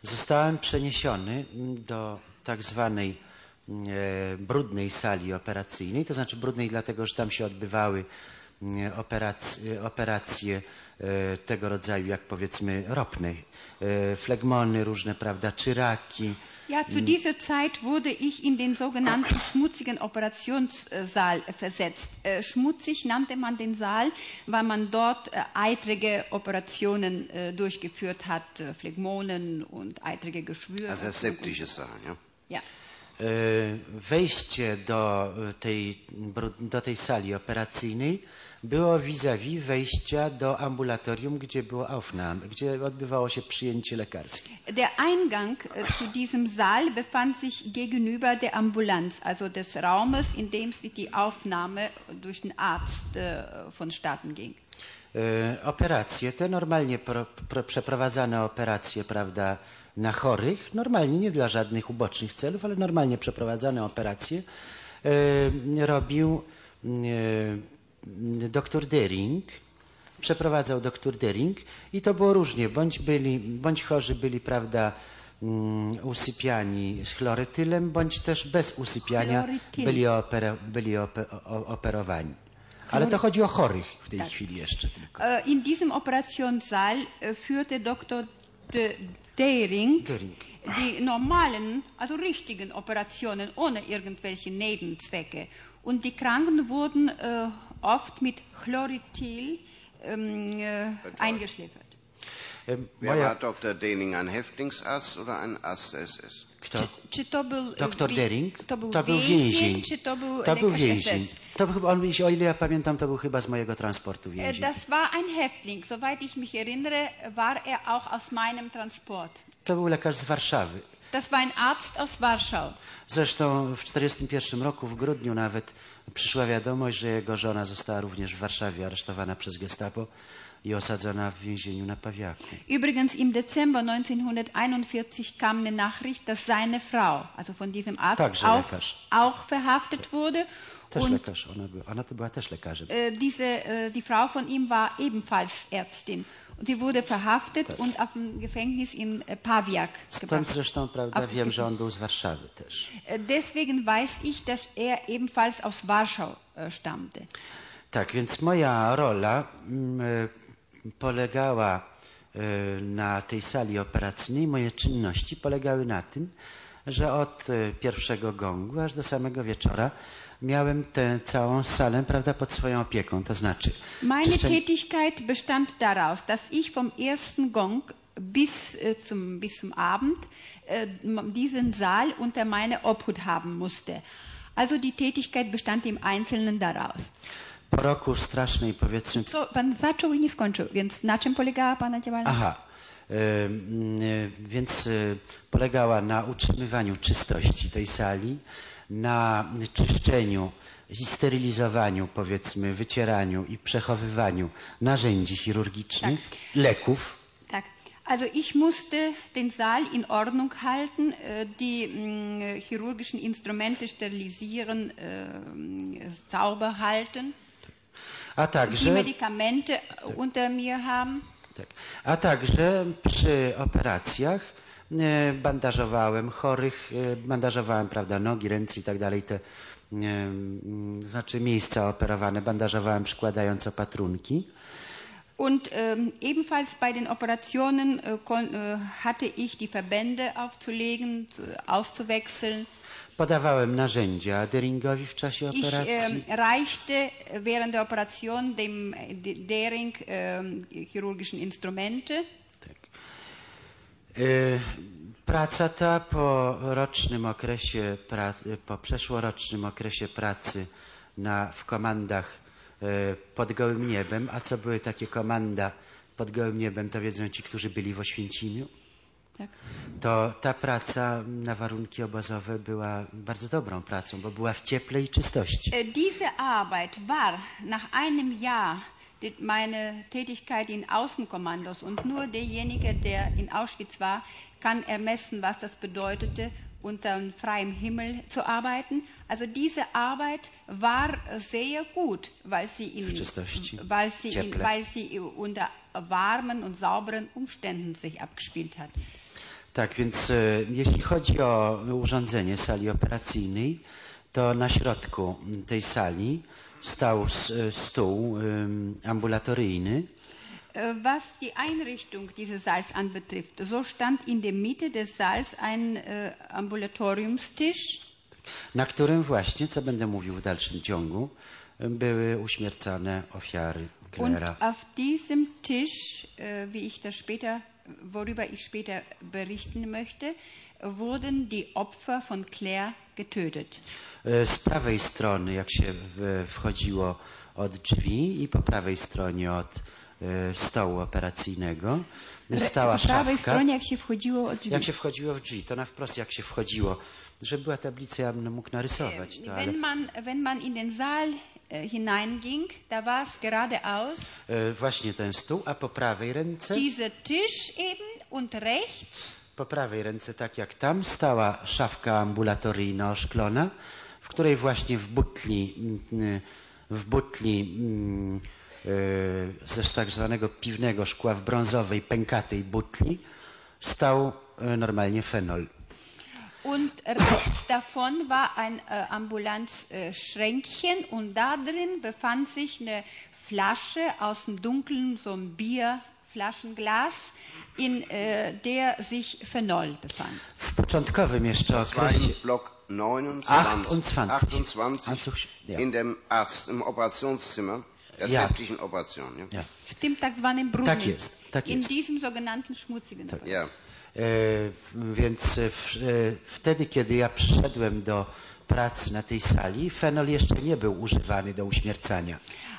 Zostałem przeniesiony do tak zwanej e, brudnej sali operacyjnej, to znaczy brudnej dlatego, że tam się odbywały mm, operacje, operacje e, tego rodzaju, jak powiedzmy ropne, e, flegmony różne, prawda, czy raki. Ja, zu dieser Zeit wurde ich in den sogenannten schmutzigen Operationssaal versetzt. Äh, schmutzig nannte man den Saal, weil man dort äh, eitrige Operationen äh, durchgeführt hat, äh, Phlegmonen und eitrige Geschwüre. Also septische Saal, ja? Ja. E, Wejście do tej, do tej sali operacyjnej było vis-a-vis wejścia do ambulatorium, gdzie było Aufnahme, gdzie odbywało się przyjęcie lekarskie. Der Eingang äh, zu diesem Saal befand sich gegenüber der Ambulanz, also des Raumes, in dem sich die Aufnahme durch den Arzt äh, vonstatten ging. E, Operacje, te normalnie pro, pro, przeprowadzane operacje, prawda, na chorych, normalnie, nie dla żadnych ubocznych celów, ale normalnie przeprowadzane operacje e, robił e, doktor Dering, przeprowadzał doktor Dering i to było różnie, bądź, byli, bądź chorzy byli, prawda, mm, usypiani z chlorytylem, bądź też bez usypiania Chlorytyl. byli, opera, byli ope, o, operowani. Ale to chodzi o chorych w tej Tak. chwili jeszcze tylko. Äh, In diesem Operationssaal äh, führte Dr. de Dering Dering. die normalen, also richtigen Operationen ohne irgendwelche Nebenzwecke. Und die Kranken wurden äh, oft mit Chlorytil ähm, äh, eingeschläfert. Em, Wer war Dr. Dening, ein Häftlingsarzt oder ein Arzt der SS? kto? Czy, czy to był e, Doktor Dering? To był, to był więzień, czy to był To był więzień. To był chyba, on, o ile ja pamiętam, to był chyba z mojego transportu Äh, więzień. Das war ein Häftling. Soweit ich mich erinnere, war er auch aus meinem Transport. To był lekarz z Warszawy. Das war ein Arzt aus Warschau. Zresztą w 1941 roku, w grudniu nawet, przyszła wiadomość, że jego żona została również w Warszawie aresztowana przez gestapo i osadzona w więzieniu na Pawiaku. Übrigens im Dezember 1941 kam eine Nachricht, dass seine Frau, also von diesem Arzt, Także auch, lekarz. auch verhaftet wurde. Też Und lekarz, ona, była, ona to była też lekarzem. äh, diese, äh, die Frau von ihm war ebenfalls Ärztin. Und sie wurde verhaftet und auf ein Gefängnis in äh, Pawiak Stąd gebracht. zresztą, prawda, Auf das wiem, że on był z Warszawy też. Deswegen weiß ich, dass er ebenfalls aus Warschau stammte. Tak, więc moja rola mm, e, polegała e, na tej sali operacyjnej, moje czynności polegały na tym, że od e, pierwszego gongu aż do samego wieczora miałem tę całą salę prawda, pod swoją opieką. To znaczy, Meine Tätigkeit bestand daraus, dass ich vom ersten Gong bis, äh, zum, bis zum Abend diesen Saal unter meine Obhut haben musste. Also die Tätigkeit bestand im Einzelnen daraus. Po roku strasznej, powiedzmy, Co, pan zaczął i nie skończył, więc na czym polegała pana działalność? Aha. Y, y, Więc y, polegała na utrzymywaniu czystości tej sali, na czyszczeniu i sterylizowaniu, powiedzmy, wycieraniu i przechowywaniu narzędzi chirurgicznych, leków. Tak. Also ich musste den Saal in Ordnung halten, äh, die mh, chirurgischen Instrumente sterilisieren, äh, sauber halten, A także, Medikamente unter mir haben. tak, a także przy operacjach e, bandażowałem chorych, e, bandażowałem, prawda, nogi, ręce i tak dalej, te, e, znaczy miejsca operowane, bandażowałem przykładając opatrunki. Und ähm, ebenfalls bei den Operationen äh, äh, hatte ich die Verbände aufzulegen, äh, auszuwechseln. Podawałem narzędzia Deringowi w czasie Ich operacji. ähm, reichte während der Operation dem äh, de- Dering ähm, chirurgischen Instrumente. Tak. Y, Praca ta po rocznym okresie, pra, po przeszłorocznym okresie pracy na, w komandach pod gołym niebem, a co były takie komanda pod gołym niebem, to wiedzą ci, którzy byli w Oświęcimiu, Tak. to ta praca na warunki obozowe była bardzo dobrą pracą, bo była w cieple i czystości. Äh, Diese Arbeit war nach einem Jahr meine Tätigkeit in Außenkommandos und nur derjenige, der in Auschwitz war, kann ermessen, was das bedeutete, unter freiem Himmel zu arbeiten. Also diese Arbeit war sehr gut, weil sie, in, weil sie, in, weil sie unter warmen und sauberen Umständen sich abgespielt hat. Tak, więc e, jeśli chodzi o urządzenie sali operacyjnej, to na środku tej sali stał e, stół ambulatoryjny, Was die Einrichtung dieses Saals anbetrifft, so stand in der Mitte des Saals ein äh, Ambulatoriumstisch. na którym właśnie, co będę mówił w dalszym ciągu, em, były uśmiercane ofiary Und Klera. auf diesem Tisch, äh, wie ich das später, worüber ich später berichten möchte, wurden die Opfer von Claire getötet. E, Z prawej strony, jak się wchodziło od drzwi i po prawej stronie od e, stołu operacyjnego stała po prawej szafka. stronie, jak się wchodziło od drzwi. Jak się wchodziło w drzwi, to na wprost jak się wchodziło, że była tablica, ja bym mógł narysować to, ale Wenn man, wenn man in den Saal äh, hineinging, da war es geradeaus, e, właśnie ten stół, a po prawej ręce, dieser Tisch eben und rechts po prawej ręce, tak jak tam, stała szafka ambulatoryjna oszklona, w której właśnie w butli, mm, w butli mm, e, ze tak zwanego piwnego szkła w brązowej, pękatej butli stał e, normalnie fenol. Und rechts davon war ein äh, Ambulanzschränkchen und da drin befand sich eine Flasche aus dem dunklen, so einem Bierflaschenglas, in äh, der sich Phenol befand. W początkowym jeszcze Das war okresie im Block 29, 28. 28 Anzug- ja. in dem Arzt, im Operationszimmer Ja. Ja. ja, W tym tak zwanym brudnym, Tak jest, tak in jest. diesem sogenannten schmutzigen Bereich. Ja. E, więc e, w, e, wtedy, kiedy ja przyszedłem do pracy na tej sali, fenol jeszcze nie był używany do uśmiercania.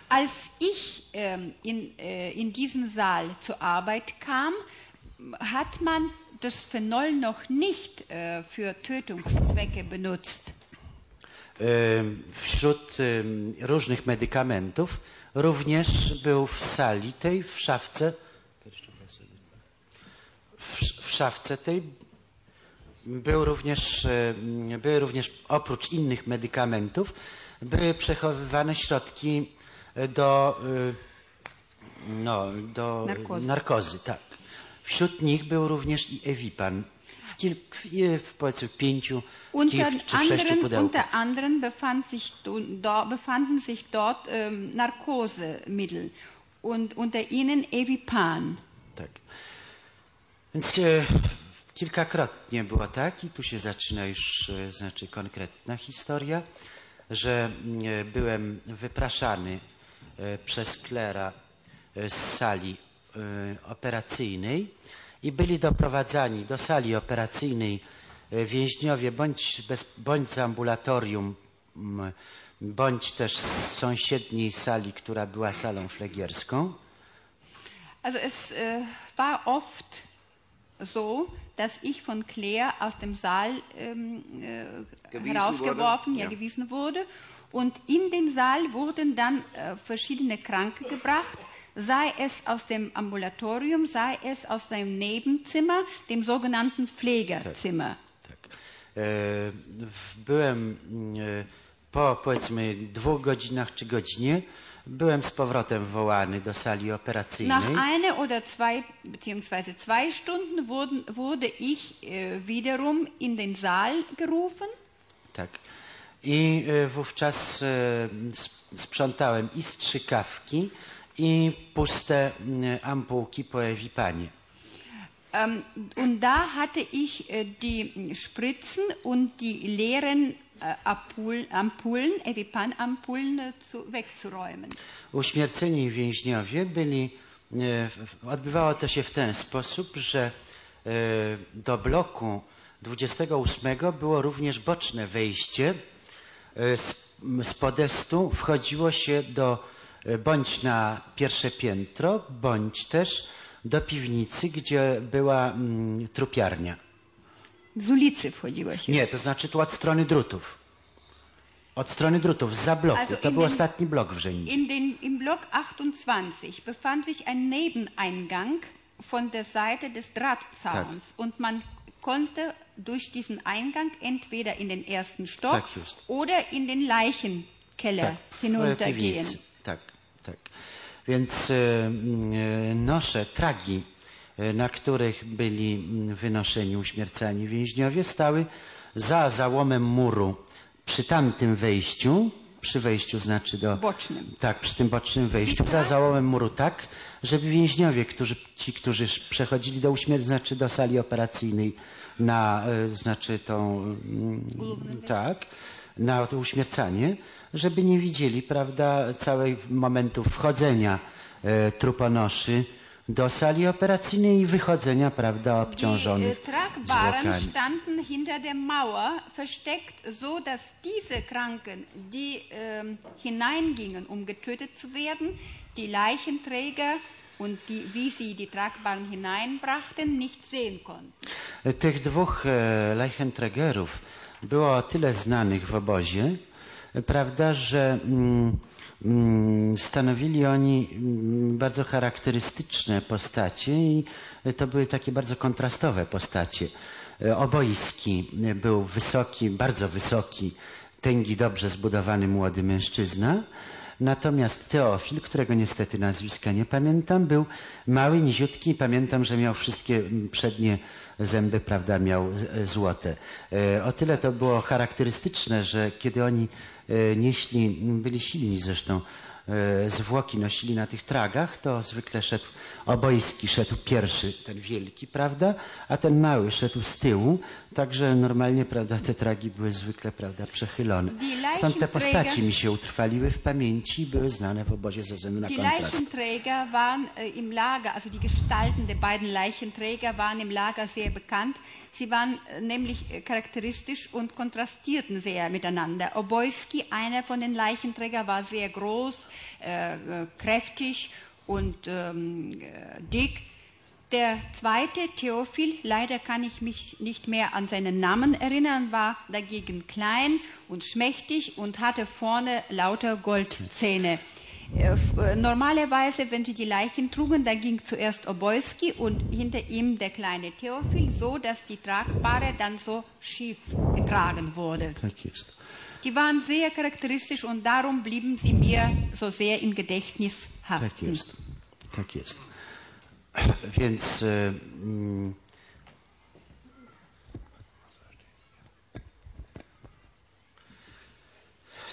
Als ich ähm, in, äh, in diesen Saal zur Arbeit kam, hat man das Phenol noch nicht äh, für Tötungszwecke benutzt. E, Wśród różnych medykamentów również był w sali tej, w szafce, w, szafce tej był również, e, były również oprócz innych medykamentów, były przechowywane środki e, do, e, no, do Narkozy. narkozy. Tak. Wśród nich był również i Ewipan. Kilk, w powiedzmy pięciu Unter czy sześciu pudełkach. unter anderem befand sich, du- do, befanden sich dort ähm, Narkosemittel und unter ihnen Evipan. Tak. Więc e, kilkakrotnie było tak, i tu się zaczyna już e, znaczy konkretna historia, że e, byłem wypraszany e, przez klera e, z sali e, operacyjnej i byli doprowadzani do sali operacyjnej e, więźniowie bądź, bez, bądź z ambulatorium bądź też z sąsiedniej sali, która była salą flegierską. Also es äh, war oft so, dass ich von Claire aus dem Saal ähm, äh, herausgeworfen, wurde, ja. ja. gewiesen wurde. Und in den Saal wurden dann äh, verschiedene Kranke gebracht, sei es aus dem Ambulatorium, sei es aus seinem Nebenzimmer, dem sogenannten Pflegerzimmer. Tak. E, w- Byłem e, po powiedzmy dwóch godzinach czy godzinie, byłem z powrotem wołany do sali Nach operacyjnej. einer oder zwei beziehungsweise zwei Stunden wurden, wurde ich äh, wiederum in den Saal gerufen. Tak. I e, wówczas e, sp- sprzątałem i strzykawki, i puste m, ampułki po Ewipanie. Ähm, und da hatte ich äh, die Spritzen und die leeren äh, Ampul- Ampullen, Evipan-Ampullen äh, zu, wegzuräumen. Uśmierceni więźniowie byli, e, odbywało to się w ten sposób, że e, do bloku 28 było również boczne wejście. E, Z, z podestu wchodziło się do, bądź na pierwsze piętro, bądź też do piwnicy, gdzie była mm, trupiarnia. Z ulicy wchodziło się. Nie, to znaczy tu od strony drutów. Od strony drutów, za bloku. Also to był den- ostatni blok w Żeninie. In den, Im Block 28 befand sich ein Nebeneingang von der Seite des Drahtzauns. Und man konnte durch diesen Eingang entweder in den ersten Stock Tak, oder in den Leichenkeller w hinuntergehen. piwnicy. Tak. Więc m, e, nosze, tragi, e, na których byli m, wynoszeni, uśmiercani więźniowie, stały za załomem muru przy tamtym wejściu, przy wejściu znaczy do... Bocznym. Tak, przy tym bocznym wejściu, za załomem muru tak, żeby więźniowie, którzy, ci, którzy przechodzili do uśmierci, znaczy do sali operacyjnej na, znaczy tą, mm, tak, na uśmiercanie, żeby nie widzieli, prawda, całej momentu wchodzenia e, truponoszy do sali operacyjnej i wychodzenia, prawda, Die obciążonych äh, Tragbaren zwłokami. standen hinter der Mauer versteckt, so dass diese Kranken, die ähm, hineingingen, um getötet zu werden, die Leichenträger und die, wie sie die Tragbaren hineinbrachten, nicht sehen konnten. Tych dwóch e, Leichenträgerów było tyle znanych w obozie, prawda, że mm, mm, stanowili oni mm, bardzo charakterystyczne postacie i to były takie bardzo kontrastowe postacie. Obojski był wysoki, bardzo wysoki, tęgi, dobrze zbudowany młody mężczyzna, Natomiast Teofil, którego niestety nazwiska nie pamiętam, był mały, niziutki pamiętam, że miał wszystkie przednie zęby, prawda, miał złote. E, O tyle to było charakterystyczne, że kiedy oni e, nieśli, byli silni zresztą, zwłoki nosili na tych tragach, to zwykle szedł obojski, szedł pierwszy, ten wielki, prawda, a ten mały szedł z tyłu, także normalnie, prawda, te tragi były zwykle, prawda, przechylone. Stąd te postaci mi się utrwaliły w pamięci i były znane w obozie ze względu na kontrast. Leichenträger waren äh, im Lager, also die Gestalten der beiden Leichenträger waren im Lager sehr bekannt. Sie waren äh, nämlich äh, charakteristisch und kontrastierten sehr miteinander. Obojski, einer von den Leichenträgern, war sehr groß, kräftig und ähm, äh, dick. Der zweite, Theophil, leider kann ich mich nicht mehr an seinen Namen erinnern, war dagegen klein und schmächtig und hatte vorne lauter Goldzähne. Äh, äh, Normalerweise, wenn sie die Leichen trugen, da ging zuerst Obojski und hinter ihm der kleine Theophil, so dass die Tragbare dann so schief getragen wurde. Jest. Die waren sehr charakteristisch und darum blieben sie mir so sehr im Gedächtnis Tak haften. jest. Tak jest. Więc e, mm,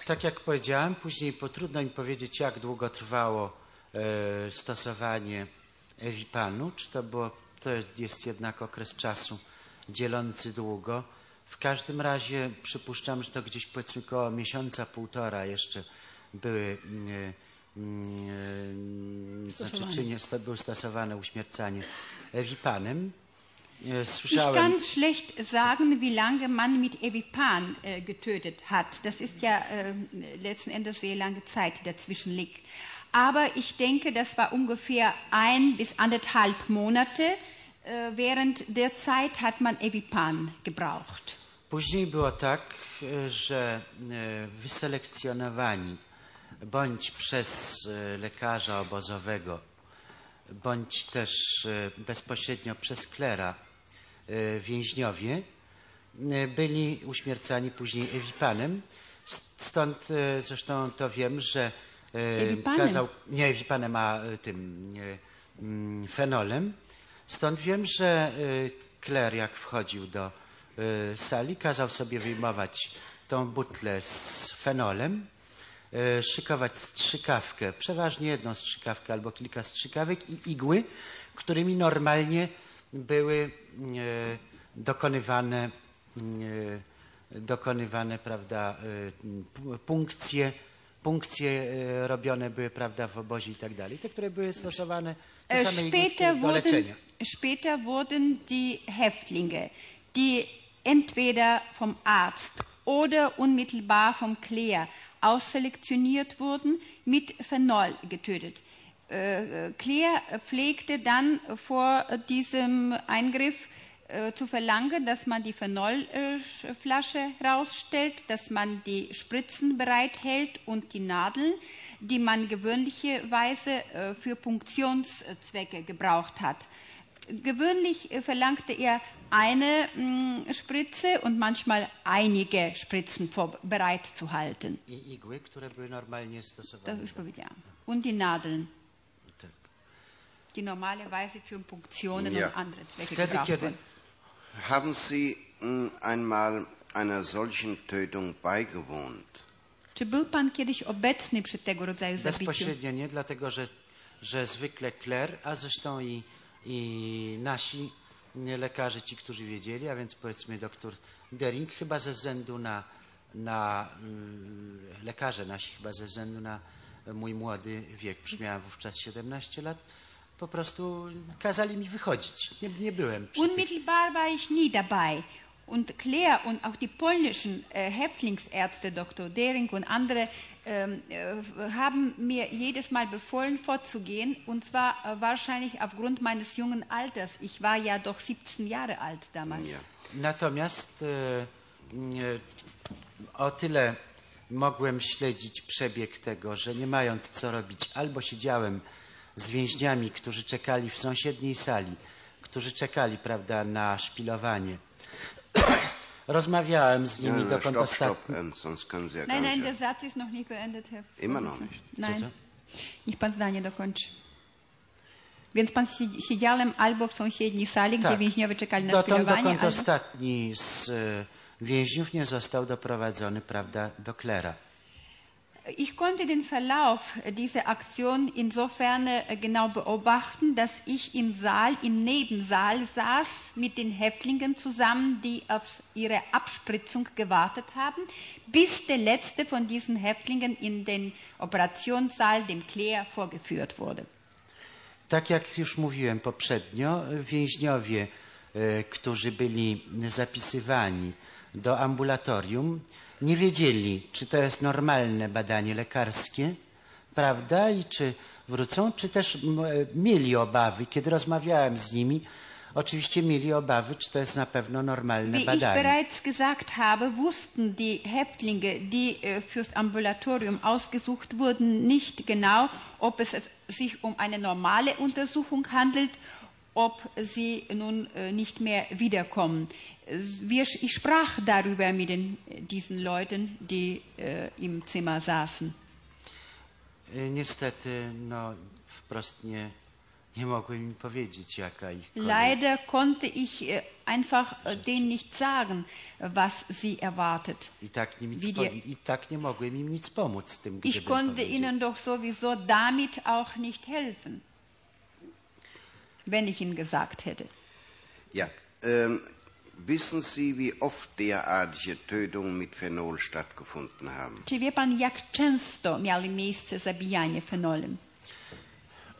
tak jak powiedziałem, później po trudno mi powiedzieć, jak długo trwało e, stosowanie Ewipanu, czy to było, to jest, jest jednak okres czasu dzielący długo. W każdym razie przypuszczam, że to gdzieś powiedzmy koło miesiąca, półtora jeszcze były mm, mm, e, znaczy, Stosowane. czy nie sto- było stosowane uśmiercanie Ewipanem. E, Ich Słyszałem, kann schlecht sagen, wie lange man mit Evipan äh, getötet hat. Das ist ja äh, letzten Endes sehr lange Zeit, die dazwischen liegt. Aber ich denke, das war ungefähr ein bis anderthalb Monate. Äh, während der Zeit hat man Evipan gebraucht. Później było tak, e, że e, wyselekcjonowani bądź przez e, lekarza obozowego, bądź też bezpośrednio przez klera więźniowie byli uśmiercani później ewipanem. Stąd zresztą to wiem, że Ewipanem? kazał, nie ewipanem, a tym mm, fenolem. Stąd wiem, że e, kler jak wchodził do e, sali, kazał sobie wyjmować tą butlę z fenolem, e, szykować strzykawkę, przeważnie jedną strzykawkę albo kilka strzykawek i igły, którymi normalnie były e, dokonywane, e, dokonywane prawda, e, punkcje, punkcje e, robione były prawda, w obozie i tak dalej, te, które były stosowane te Äh, same igły, Später do wurden. Später wurden die Häftlinge, die entweder vom Arzt oder unmittelbar vom Kläger ausselektioniert wurden, mit Phenol getötet. Äh, Kläger pflegte dann vor diesem Eingriff äh, zu verlangen, dass man die Phenolflasche rausstellt, dass man die Spritzen bereithält und die Nadeln, die man gewöhnlicherweise äh, für Punktionszwecke gebraucht hat. Gewöhnlich äh, verlangte er eine mh, Spritze und manchmal einige Spritzen bereit zu halten. I igły, które były normalnie Das stosowane. już powiedziałam. Und die Nadeln, Tak. die normalerweise für Punktionen Ja. und andere Zwecke Wtedy, gebraucht wurden. Haben Sie mh, einmal einer solchen Tötung beigewohnt? Czy był pan kiedyś obecny przy tego rodzaju zabiciu? Bezpośrednio nie, dlatego że, że zwykle kler, a zresztą i, i nasi lekarze, ci, którzy wiedzieli, a więc powiedzmy doktor Dering, chyba ze względu na, na mm, lekarze nasi, chyba ze względu na mój młody wiek, miałem wówczas 17 lat, po prostu kazali mi wychodzić. Nie, nie byłem Unmittelbar war ich nie dabei. Und Claire und auch die polnischen äh, Häftlingsärzte, Dr. Dering und andere, ähm, äh, haben mir jedes Mal befohlen, vorzugehen. Und zwar äh, wahrscheinlich aufgrund meines jungen Alters. Ich war ja doch 17 Jahre alt damals. Ja. Natomiast e, e, o tyle mogłem śledzić przebieg tego, że nie mając co robić, albo siedziałem z więźniami, którzy czekali w sąsiedniej sali, którzy czekali, prawda, na szpilowanie. Rozmawiałem z nimi, Ja, dokąd stopp, stopp, äh, sonst können Sie ja Nein, nein, der Satz ist noch nicht beendet, Herr Immer noch nicht. Nein, Co, niech pan zdanie dokończy. Więc pan siedzi- siedziałem albo w sąsiedniej sali, gdzie Tak. więźniowie czekali na Dotąd, szpilowanie, dokąd albo... ostatni z e, więźniów nie został doprowadzony, prawda, do klera. Ich konnte den Verlauf dieser Aktion insofern äh, genau beobachten, dass ich im Saal, im Nebensaal saß mit den Häftlingen zusammen, die auf ihre Abspritzung gewartet haben, bis der letzte von diesen Häftlingen in den Operationssaal, dem Claire, vorgeführt wurde. Tak jak już mówiłem poprzednio, więźniowie, e, którzy byli zapisywani do ambulatorium, nie wiedzieli, czy to jest normalne badanie lekarskie, prawda, i czy wrócą, czy też e, mieli obawy. Kiedy rozmawiałem z nimi, oczywiście mieli obawy, czy to jest na pewno normalne Wie ich badanie. bereits gesagt habe, wussten die Häftlinge, die äh, fürs Ambulatorium ausgesucht wurden, nicht genau, ob es sich um eine normale Untersuchung handelt, ob sie nun äh, nicht mehr wiederkommen. Ich sprach darüber mit den, diesen Leuten, die äh, im Zimmer saßen. E, Niestety, no, wprost nie, nie mogłem im powiedzieć, jaka ich kolej. Leider konnte ich äh, einfach äh, denen nicht sagen, was sie erwartet. I tak, nie, nic die- I tak nie mogłem im nic pomóc tym, Ich konnte ihnen doch sowieso damit auch nicht helfen, wenn ich ihnen gesagt hätte. Ja. Ähm, wissen Sie, wie oft derartige Tötungen mit Phenol stattgefunden haben? Czy wie pan, jak często miały miejsce zabijanie fenolem?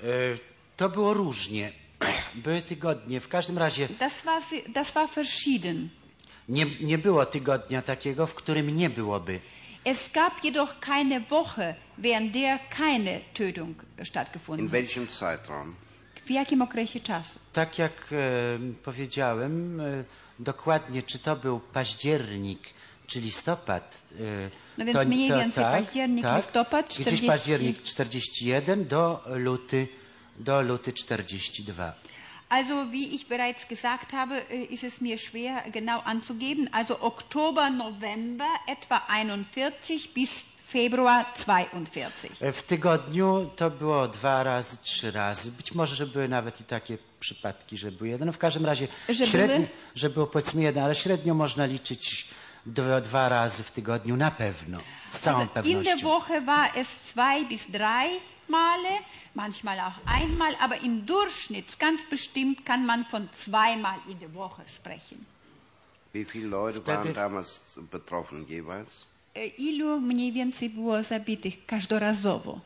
E, To było różnie. Były tygodnie. W każdym razie Das war, das war verschieden. nie, nie było tygodnia takiego, w którym nie byłoby. Es gab jedoch keine Woche, während der keine Tötung In stattgefunden hat. welchem Zeitraum? W jakim okresie czasu? Tak jak e, powiedziałem, e, dokładnie czy to był październik czy listopad. e, No więc mniej więcej październik, listopad, Gdzieś 40. październik 41 do luty, do luty 42. Also, wie ich bereits gesagt habe, äh, ist es mir schwer genau anzugeben. Also Oktober, November etwa 41 bis Februar 42. E, W tygodniu to było dwa razy, trzy razy. Być może, że były nawet i takie przypadki, że był jeden. No w każdym razie Że średnio, były? że było powiedzmy jeden, ale średnio można liczyć dwa, dwa razy w tygodniu na pewno. Z całą Also in der pewnością. Woche war es zwei bis drei Male, manchmal auch einmal, aber im Durchschnitt ganz bestimmt kann man von zweimal in der Woche sprechen. Wie viele Leute Wtedy- waren damals betroffen jeweils? Äh, Ilu mniej więcej było zabitych każdorazowo?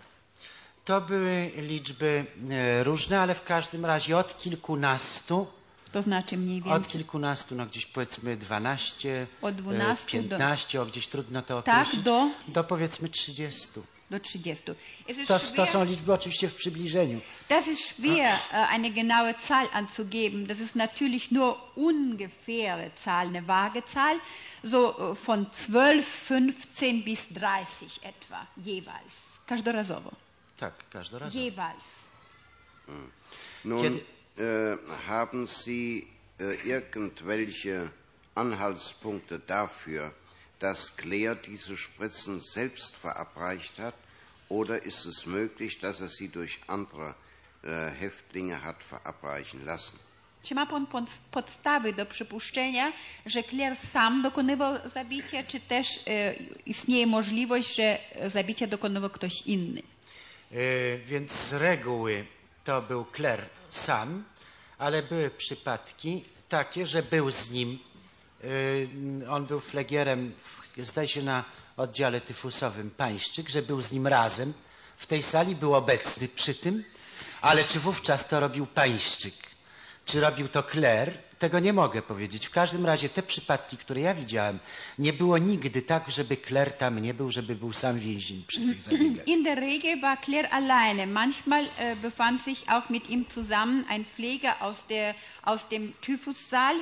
To były liczby e, różne, ale w każdym razie od kilkunastu, To znaczy mniej od więcej. kilkunastu, no gdzieś powiedzmy 12, Od 12 e, do- 15, o gdzieś trudno to Tak, określić, do- do powiedzmy 30. Do 30. Es ist To, to schwer, są liczby oczywiście w przybliżeniu. Das ist schwer, äh, eine genaue Zahl anzugeben. Das ist natürlich nur ungefähre Zahl, eine vage Zahl, so äh, von 12, 15 bis 30 etwa, jeweils. Każdorazowo. Tak, każdorazowo. Jeweils. Nun, Kiedy- äh, haben Sie äh, irgendwelche Anhaltspunkte dafür, dass Claire diese Spritzen selbst verabreicht hat? Oder ist es möglich, dass er sie durch andere äh, Häftlinge hat verabreichen lassen? Czy ma pan pod- podstawy do przypuszczenia, że Claire sam dokonywał zabicia, czy też e, istnieje możliwość, że zabicia dokonywał ktoś inny? E, więc z reguły to był Kler sam, ale były przypadki takie, że był z nim. E, on był flegierem, zdaje się, na oddziale tyfusowym Pańszczyk, że był z nim razem. W tej sali był obecny przy tym, ale czy wówczas to robił Pańszczyk, czy robił to Kler, tego nie mogę powiedzieć. W każdym razie te przypadki, które ja widziałem, nie było nigdy tak, żeby Kler tam nie był, żeby był sam więzień przy tych zabiegach. In der Regel war Claire alleine. Manchmal äh, befand sich auch mit ihm zusammen ein Pfleger aus, der, aus dem Typhussaal.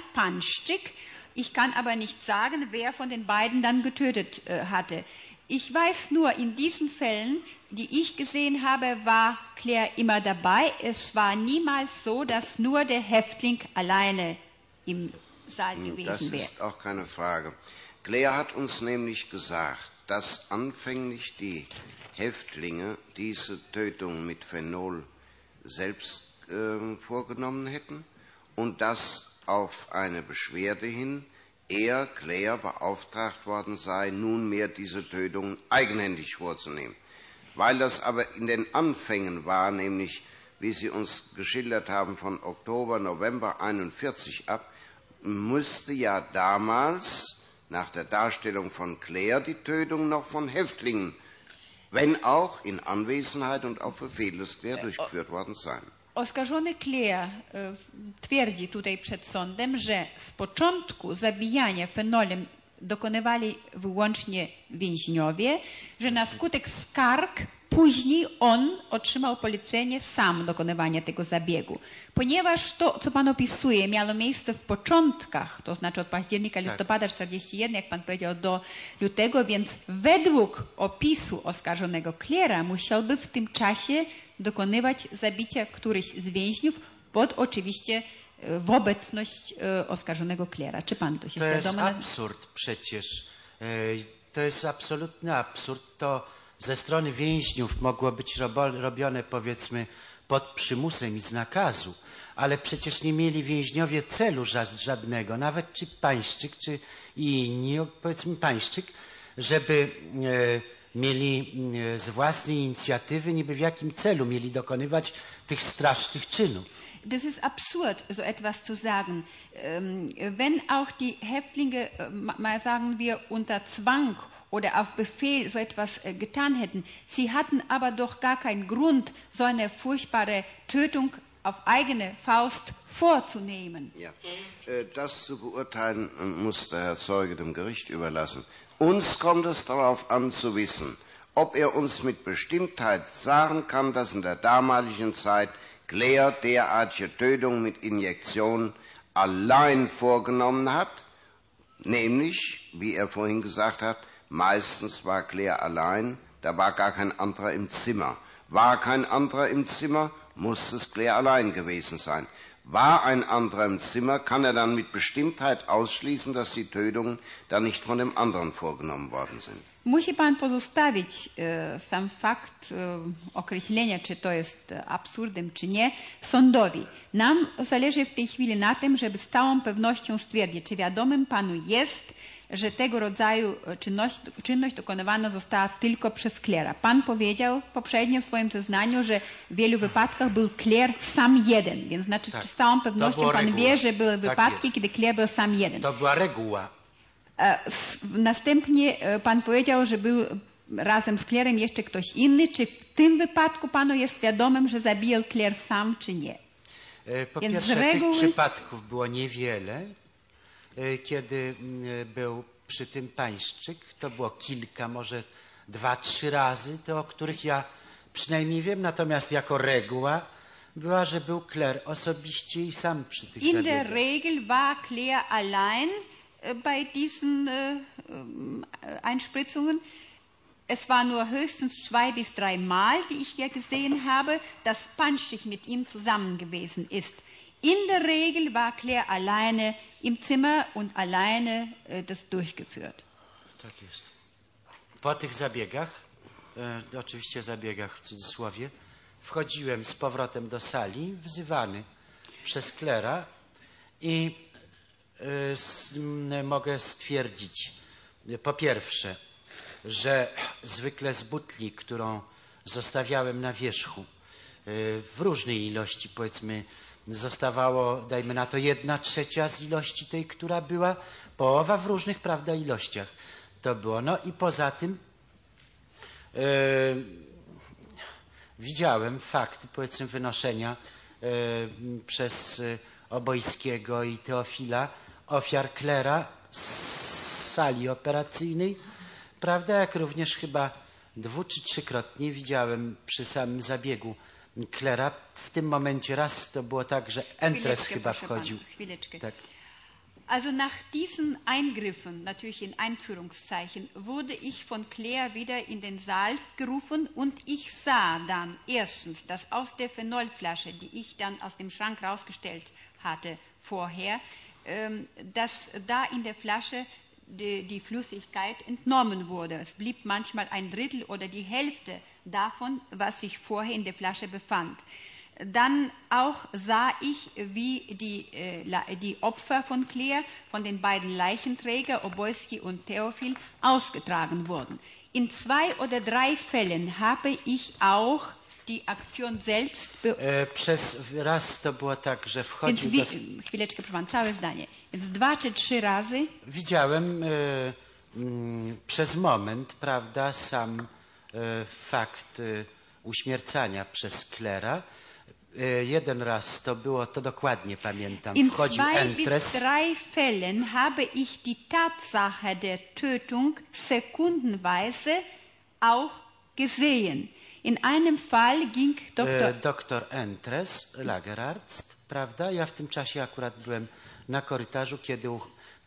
Ich kann aber nicht sagen, wer von den beiden dann getötet äh, hatte. Ich weiß nur, in diesen Fällen, die ich gesehen habe, war Claire immer dabei. Es war niemals so, dass nur der Häftling alleine im Saal Das gewesen wäre. ist auch keine Frage. Claire hat uns nämlich gesagt, dass anfänglich die Häftlinge diese Tötung mit Phenol selbst äh, vorgenommen hätten und dass auf eine Beschwerde hin er, Claire, beauftragt worden sei, nunmehr diese Tötung eigenhändig vorzunehmen. Weil das aber in den Anfängen war, nämlich, wie Sie uns geschildert haben, von Oktober, November 41 ab, müsste ja damals nach der Darstellung von Claire die Tötung noch von Häftlingen, wenn auch in Anwesenheit und auf Befehl des Claire durchgeführt worden sein. Oskarżony Claire e, twierdzi tutaj przed sądem, że z początku zabijania fenolem dokonywali wyłącznie więźniowie, że na skutek skarg później on otrzymał polecenie sam dokonywania tego zabiegu. Ponieważ to, co pan opisuje, miało miejsce w początkach, to znaczy od października, listopada 41, jak pan powiedział, do lutego, więc według opisu oskarżonego Claire'a musiałby w tym czasie dokonywać zabicia któryś z więźniów pod oczywiście e, w obecność e, oskarżonego Claire'a. Czy pan to się To jest absurd przecież. E, To jest absolutny absurd. To ze strony więźniów mogło być robione powiedzmy pod przymusem i z nakazu, ale przecież nie mieli więźniowie celu ża- żadnego, nawet czy pańszczyk, czy inni, powiedzmy pańszczyk, żeby e, mieli e, z własnej inicjatywy niby w jakim celu mieli dokonywać tych strasznych czynów. Das ist absurd, so etwas zu sagen. Ähm, wenn auch die Häftlinge, äh, ma- mal sagen wir, unter Zwang oder auf Befehl so etwas äh, getan hätten, sie hatten aber doch gar keinen Grund, so eine furchtbare Tötung auf eigene Faust vorzunehmen. Ja, äh, das zu beurteilen äh, muss der Herr Zeuge dem Gericht überlassen. Uns kommt es darauf an zu wissen, ob er uns mit Bestimmtheit sagen kann, dass in der damaligen Zeit Claire derartige Tötungen mit Injektion allein vorgenommen hat, nämlich, wie er vorhin gesagt hat, meistens war Claire allein, da war gar kein anderer im Zimmer. War kein anderer im Zimmer, muss es Claire allein gewesen sein. War ein anderer im Zimmer, kann er dann mit Bestimmtheit ausschließen, dass die Tötungen dann nicht von dem anderen vorgenommen worden sind. Musi pan pozostawić e, sam fakt e, określenia, czy to jest absurdem, czy nie, sądowi. Nam zależy w tej chwili na tym, żeby z całą pewnością stwierdzić, czy wiadomym panu jest, że tego rodzaju e, czynność, czynność dokonywana została tylko przez klera. Pan powiedział poprzednio w swoim zeznaniu, że w wielu wypadkach był kler sam jeden, więc znaczy Tak. z całą pewnością pan reguła. wie, że były Tak wypadki, jest. kiedy kler był sam jeden. To była reguła. E, Następnie e, pan powiedział, że był razem z klerem jeszcze ktoś inny. Czy w tym wypadku panu jest wiadomym, że zabijał kler sam, czy nie? Po Więc pierwsze, reguły- tych przypadków było niewiele. E, Kiedy był przy tym pańszczyk, to było kilka, może dwa, trzy razy, te o których ja przynajmniej wiem, natomiast jako reguła była, że był kler osobiście i sam przy tych In der zabiegach. Regel war Claire allein äh, bei diesen äh, Einspritzungen. Es war nur höchstens zwei bis drei Mal, die ich ja gesehen habe, dass Panschich mit ihm zusammen gewesen ist. In der Regel war Claire alleine im Zimmer und alleine äh, das durchgeführt. Tak jest. Po tych zabiegach, e, oczywiście zabiegach w cudzysłowie, wchodziłem z powrotem do sali, wzywany przez klera i e, s, m, mogę stwierdzić, e, po pierwsze, że zwykle z butli, którą zostawiałem na wierzchu, e, w różnej ilości, powiedzmy, zostawało, dajmy na to, jedna trzecia z ilości tej, która była, połowa w różnych, prawda, ilościach to było. No i poza tym e, widziałem fakty, powiedzmy, wynoszenia m, przez e, Obojskiego i Teofila ofiar klera z sali operacyjnej, prawda, jak również chyba dwu czy trzykrotnie widziałem przy samym zabiegu klera. W tym momencie raz to było tak, że Entres chyba wchodził. Tak. Also nach diesen Eingriffen, natürlich in Einführungszeichen, wurde ich von Claire wieder in den Saal gerufen und ich sah dann erstens, dass aus der Phenolflasche, die ich dann aus dem Schrank rausgestellt hatte vorher, ähm, dass da in der Flasche die, die Flüssigkeit entnommen wurde. Es blieb manchmal ein Drittel oder die Hälfte davon, was sich vorher in der Flasche befand. Dann auch sah ich, wie die, äh, die Opfer von Claire, von den beiden Leichenträger, Oboiski und Theophil, ausgetragen wurden. In zwei oder drei Fällen habe ich auch die Aktion selbst be E, Przez raz to było tak, że wchodził do, chwileczkę, proszę pan, całe zdanie. Więc dwa czy trzy razy Widziałem e, mm, przez moment, prawda, sam e, fakt e, uśmiercania przez klera. Jeden raz to było, to dokładnie pamiętam, In wchodził zwei bis Entres. drei Fällen habe ich die Tatsache der Tötung sekundenweise auch gesehen. In einem Fall ging Dr. doktor Entres, Lagerarzt, prawda? Ja w tym czasie akurat byłem na korytarzu, kiedy,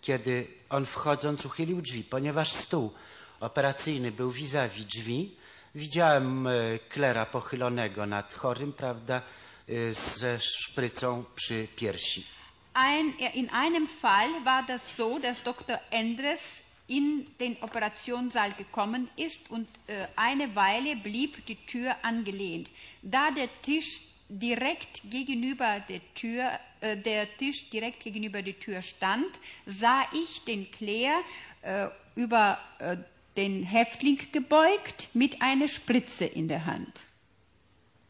kiedy on wchodząc uchylił drzwi, ponieważ stół operacyjny był vis-a-vis drzwi. Widziałem e, klera pochylonego nad chorym, prawda, e, ze szprycą przy piersi. Ein, in einem Fall war das so, dass Dr. Endres in den Operationssaal gekommen ist und äh, eine Weile blieb die Tür angelehnt. Da der Tisch direkt gegenüber der Tür, äh, der Tisch direkt gegenüber der Tür stand, sah ich den Claire äh, über äh, den Häftling gebeugt mit einer Spritze in der Hand.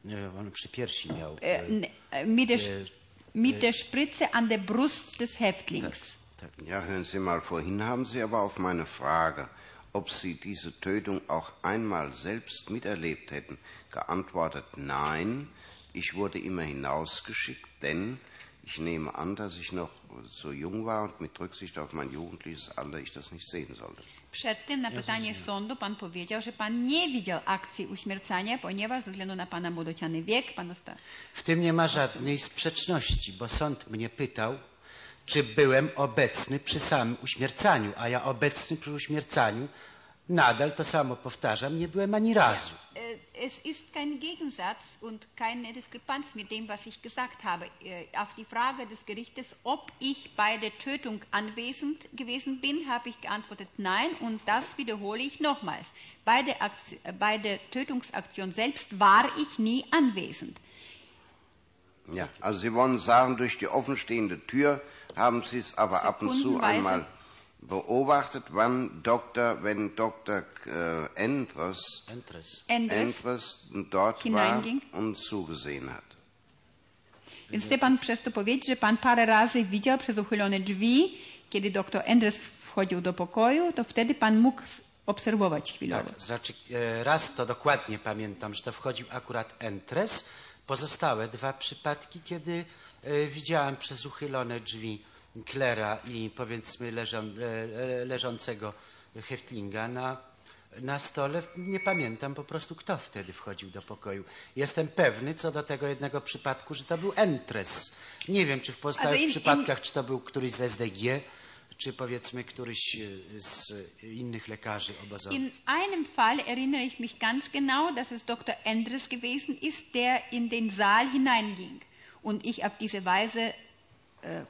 Nie, on przy piersi miał. Äh, e, mit, der, Sch- mit der Spritze an der Brust des Häftlings. Ja, hören Sie mal, vorhin haben Sie aber auf meine Frage, ob Sie diese Tötung auch einmal selbst miterlebt hätten, geantwortet Nein, ich wurde immer hinausgeschickt, denn ich nehme an, dass ich noch so jung war und mit Rücksicht auf mein jugendliches Alter ich das nicht sehen sollte. Przed tym na pytanie sądu pan powiedział, że pan nie widział akcji uśmiercania, ponieważ ze względu na pana młodociany wiek, pan osta... W tym nie ma żadnej sprzeczności, bo sąd mnie pytał, czy byłem obecny przy samym uśmiercaniu, a ja obecny przy uśmiercaniu nadal to samo powtarzam, nie byłem ani razu. Es ist kein Gegensatz und keine Diskrepanz mit dem, was ich gesagt habe. Äh, Auf die Frage des Gerichtes, ob ich bei der Tötung anwesend gewesen bin, habe ich geantwortet Nein und das wiederhole ich nochmals. Bei der, Aktion, bei der Tötungsaktion selbst war ich nie anwesend. Ja, also Sie wollen sagen, durch die offenstehende Tür haben Sie es aber ab und zu einmal beobachtet, wann Dr., wenn Dr. äh, Endres, Entres. Endres. Endres dort Hineinging. war und zugesehen hat. Więc chce pan przez to powiedzieć, że pan parę razy widział przez uchylone drzwi, kiedy doktor Endres wchodził do pokoju, to wtedy pan mógł obserwować chwilowo. Tak, znaczy e, raz to dokładnie pamiętam, że to wchodził akurat Entres. Pozostałe dwa przypadki, kiedy e, widziałem przez uchylone drzwi Klera i powiedzmy leżą, leżącego Heftlinga na, na stole. Nie pamiętam po prostu, kto wtedy wchodził do pokoju. Jestem pewny co do tego jednego przypadku, że to był Entres. Nie wiem, czy w pozostałych przypadkach, czy to był któryś z SDG, czy powiedzmy któryś e, z innych lekarzy obozowych. In einem Fall erinnere ich mich ganz genau, dass es Dr. Endres gewesen ist, der in den Saal hineinging und ich auf diese Weise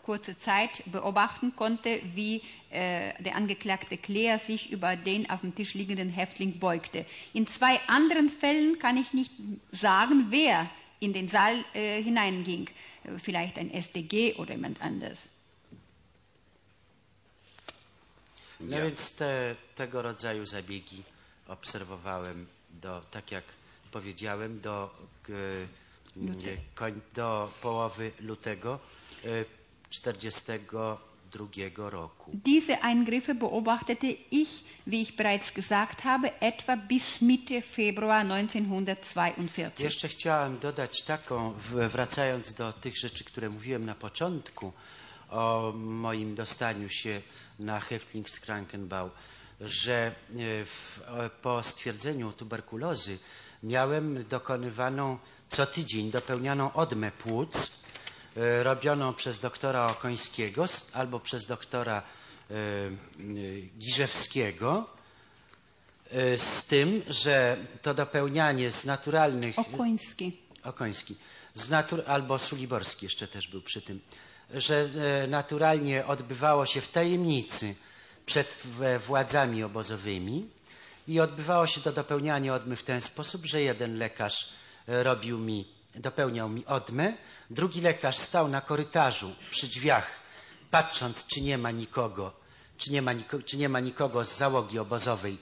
kurze Zeit beobachten konnte, wie äh, der Angeklagte Claire sich über den auf dem Tisch liegenden Häftling beugte. In zwei anderen Fällen kann ich nicht sagen, wer in den Saal äh, hineinging. Äh, Vielleicht ein SDG oder jemand anders. No więc te, tego rodzaju zabiegi obserwowałem do, tak jak powiedziałem, do, do połowy lutego e, 1942 roku. Diese Eingriffe beobachtete ich, wie ich bereits gesagt habe, etwa bis Mitte Februar 1942. Jeszcze chciałem dodać taką, wracając do tych rzeczy, które mówiłem na początku o moim dostaniu się na Häftlingskrankenbau, że e, w, po stwierdzeniu tuberkulozy miałem dokonywaną co tydzień dopełnianą odmę płuc, robioną przez doktora Okońskiego albo przez doktora e, e, Giżewskiego, e, z tym, że to dopełnianie z naturalnych Okoński. Okoński, z natur, albo Suliborski jeszcze też był przy tym, że e, naturalnie odbywało się w tajemnicy przed władzami obozowymi i odbywało się to dopełnianie odmy w ten sposób, że jeden lekarz e, robił mi, dopełniał mi odmę, drugi lekarz stał na korytarzu przy drzwiach, patrząc, czy nie ma nikogo, czy nie ma, niko, czy nie ma nikogo z załogi obozowej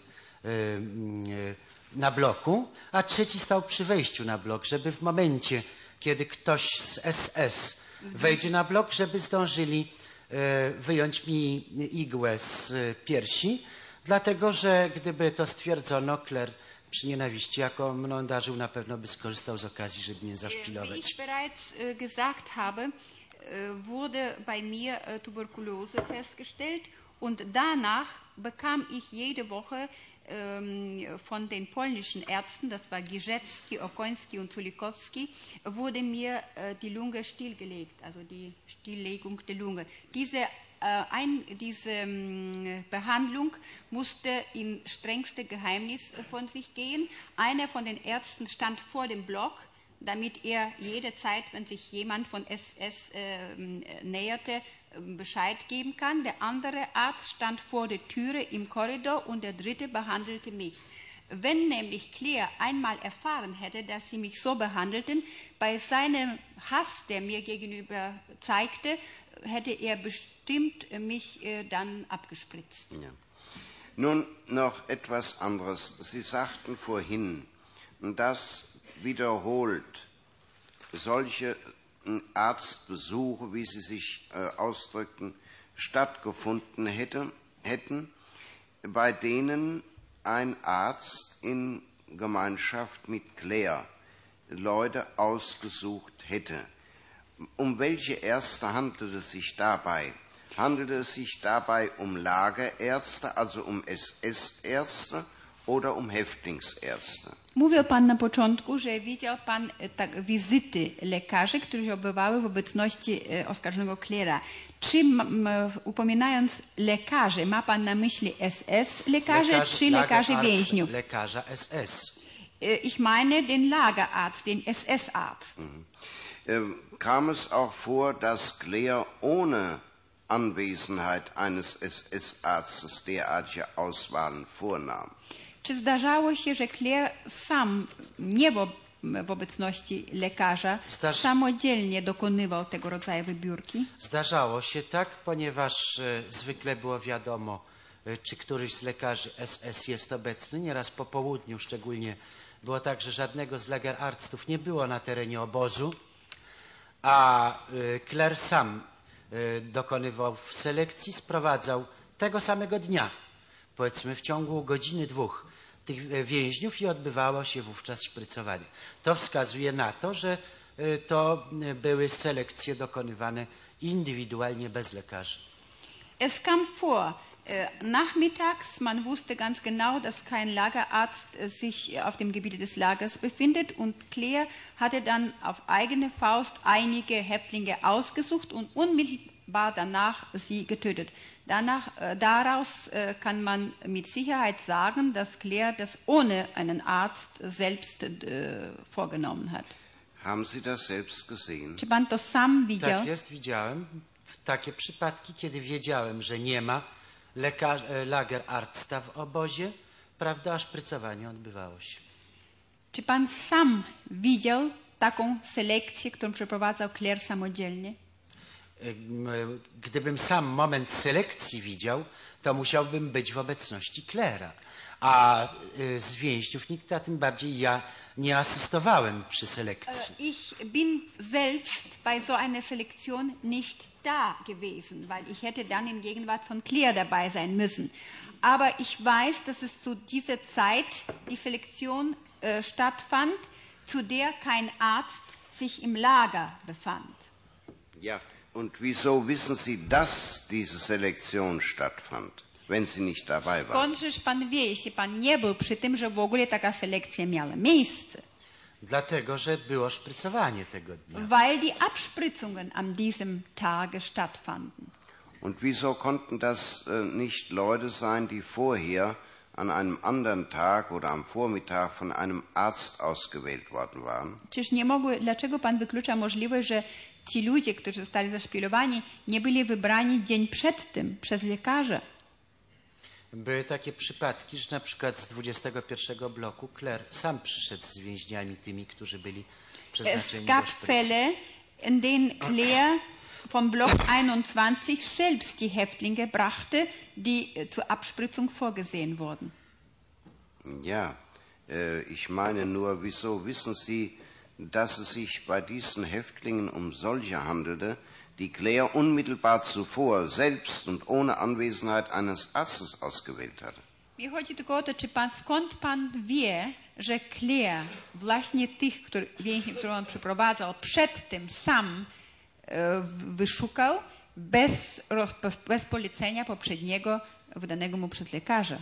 e, mm, e, na bloku, a trzeci stał przy wejściu na blok, żeby w momencie, kiedy ktoś z SS wejdzie na blok, żeby zdążyli e, wyjąć mi igłę z e, piersi, dlatego że gdyby to stwierdzono, Kler przy nienawiści, jaką mną darzył, na pewno by skorzystał z okazji, żeby mnie Wie zaszpilować. ich bereits äh, gesagt habe, äh, wurde bei mir äh, Tuberkulose festgestellt und danach bekam ich jede Woche ähm, von den polnischen Ärzten, das war Giżewski, Okoński und Zulikowski, wurde mir die Lunge stillgelegt, also die Stilllegung der Lunge. Diese ein, diese ähm, Behandlung musste in strengste Geheimnis äh, von sich gehen. Einer von den Ärzten stand vor dem Block, damit er jederzeit, wenn sich jemand von SS äh, näherte, äh, Bescheid geben kann. Der andere Arzt stand vor der Türe im Korridor und der dritte behandelte mich. Wenn nämlich Claire einmal erfahren hätte, dass sie mich so behandelten, bei seinem Hass, der mir gegenüber zeigte, hätte er bestimmt mich äh, dann abgespritzt. Ja. Nun noch etwas anderes. Sie sagten vorhin, dass wiederholt solche äh, Arztbesuche, wie Sie sich äh, ausdrückten, stattgefunden hätte, hätten, bei denen ein Arzt in Gemeinschaft mit Claire Leute ausgesucht hätte. Um welche Ärzte handelt es sich dabei? Handelt es sich dabei um Lagerärzte, also um SS-Ärzte oder um Häftlingsärzte? Mówił Pan na początku, że widział Pan e, tak, wizyty lekarzy, które się odbywały w obecności e, oskarżonego Klera. Czy m, m, upominając lekarzy, ma Pan na myśli SS lekarzy, Lekarz- czy lekarzy więźniów? Lekarza SS. E, Ich meine den Lagerarzt, den SS-Arzt. Ähm, kam es auch vor, dass Claire ohne Anwesenheit eines SS-Arztes derartige Auswahlen vornahm? Czy zdarzało się, że Claire sam, nie w, w obecności lekarza, Zdarz- samodzielnie dokonywał tego rodzaju wybiórki? Zdarzało się tak, ponieważ e, zwykle było wiadomo, e, czy któryś z lekarzy SS jest obecny. Nieraz po południu szczególnie było tak, że żadnego z Lagerarstów nie było na terenie obozu, a e, Kler sam e, dokonywał selekcji, sprowadzał tego samego dnia, powiedzmy w ciągu godziny, dwóch, tych e, więźniów i odbywało się wówczas szprycowanie. To wskazuje na to, że to były selekcje dokonywane indywidualnie bez lekarzy. Es kam vor, nachmittags, man wusste ganz genau, dass kein Lagerarzt äh, sich auf dem Gebiet des Lagers befindet und Claire hatte dann auf eigene Faust einige Häftlinge ausgesucht und unmittelbar danach sie getötet. Danach, äh, daraus äh, kann man mit Sicherheit sagen, dass Claire das ohne einen Arzt selbst äh, vorgenommen hat. Haben Sie das selbst gesehen? Czy pan to sam widział? Tak jest, widziałem w takie przypadki, kiedy wiedziałem, że nie ma lekarz, e, Lagerarsta w obozie, prawda, szprycowanie odbywało się. Czy pan sam widział taką selekcję, którą przeprowadzał Claire samodzielnie? E, e, Gdybym sam moment selekcji widział, to musiałbym być w obecności Klera. A e, z więźniów nikt, a tym bardziej ja nie asystowałem przy selekcji. Ich bin selbst bei so einer Selektion nicht da gewesen, weil ich hätte dann in Gegenwart von Claire dabei sein müssen. Aber ich weiß, dass es zu dieser Zeit die Selektion äh, stattfand, zu der kein Arzt sich im Lager befand. Ja. Und wieso wissen Sie, dass diese Selektion stattfand, wenn Sie nicht dabei waren? Skądżeż pan wie, jeśli pan nie był przy tym, że w ogóle taka selekcja miała miejsce? Dlatego, że było szprycowanie tego dnia. Weil die Abspritzungen an diesem Tage stattfanden. Und wieso konnten das äh, nicht Leute sein, die vorher an einem anderen Tag oder am Vormittag von einem Arzt ausgewählt worden waren? Czyż nie mogły, dlaczego pan wyklucza możliwość, że ci ludzie, którzy zostali zaszpilowani, nie byli wybrani dzień przed tym przez lekarza? Były takie przypadki, że na przykład z 21 bloku Kler sam przyszedł z więźniami tymi, którzy byli Es przeznaczeni gab do. Fälle, in denen Claire vom Block 21 selbst die Häftlinge brachte, die äh, zur Abspritzung vorgesehen wurden. Ja, äh, ich meine nur, wieso wissen Sie, dass es sich bei diesen Häftlingen um solche handelte, die Claire unmittelbar zuvor selbst und ohne Anwesenheit eines Arztes ausgewählt hatte? Mi chodzi tylko o to, czy pan, skąd pan wie, że Claire właśnie tych który, więźniów, których on przeprowadzał, przed tym sam e, wyszukał bez, roz, bez polecenia poprzedniego wydanego mu przez lekarza.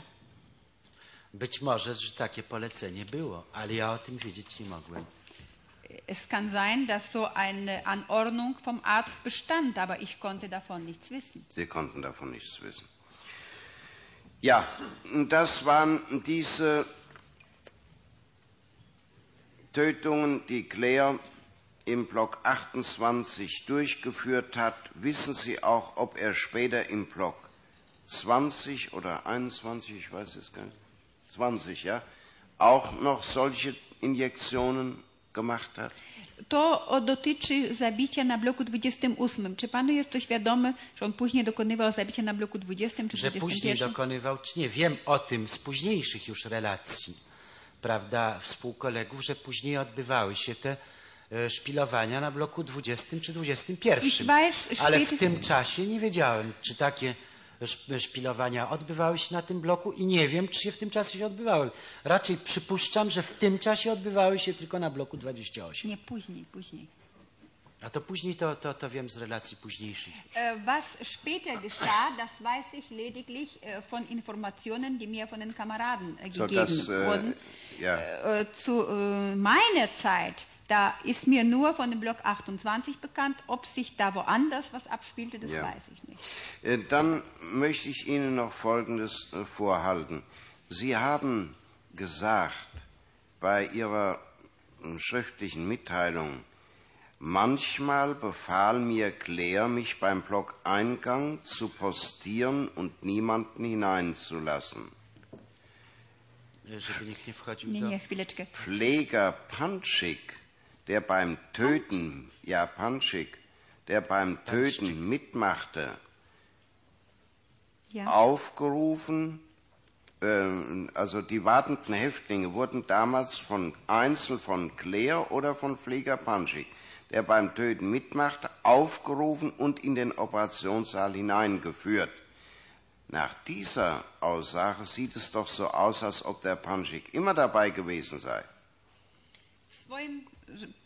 Być może, że takie polecenie było, ale ja o tym wiedzieć nie mogłem. Es kann sein, dass so eine Anordnung vom Arzt bestand, aber ich konnte davon nichts wissen. Sie konnten davon nichts wissen. Ja, das waren diese Tötungen, die Claire im Block 28 durchgeführt hat. Wissen Sie auch, ob er später im Block 20 oder 21, ich weiß es gar nicht, 20, ja, auch noch solche Injektionen gemacht hat? To o, dotyczy zabicia na bloku 28. Czy panu jest to świadomy, że on później dokonywał zabicia na bloku 20 czy Że 21? później dokonywał, czy nie, wiem o tym z późniejszych już relacji, prawda, współkolegów, że później odbywały się te e, szpilowania na bloku 20 czy 21. Ich weiß, Ale w tym czasie nie wiedziałem, czy takie szpilowania odbywały się na tym bloku i nie wiem, czy się w tym czasie się odbywały. Raczej przypuszczam, że w tym czasie odbywały się tylko na bloku 28. Nie, później, później. A to później to, to, to wiem z relacji późniejszych. Äh, was später geschah, das weiß ich lediglich äh, von Informationen, die mir von den Kameraden äh, So, gegeben äh, wurden. ja. Zu meiner Zeit, da ist mir nur von dem Block 28 bekannt. Ob sich da woanders was abspielte, das Ja. weiß ich nicht. Dann möchte ich Ihnen noch Folgendes vorhalten. Sie haben gesagt bei Ihrer äh, schriftlichen Mitteilung, manchmal befahl mir Claire, mich beim Blockeingang zu postieren und niemanden hineinzulassen. Żeby nikt nie wchodził Nie, do... nie, chwileczkę. Pfleger Panschik, der beim Töten, ja Panschik, der beim Töten mitmachte, Ja. aufgerufen, äh, also die wartenden Häftlinge wurden damals von einzeln von Claire oder von Pfleger Panschik, der beim Töten mitmachte, aufgerufen und in den Operationssaal hineingeführt. Nach dieser Aussage sieht es doch so aus, als ob der Panschik immer dabei gewesen sei.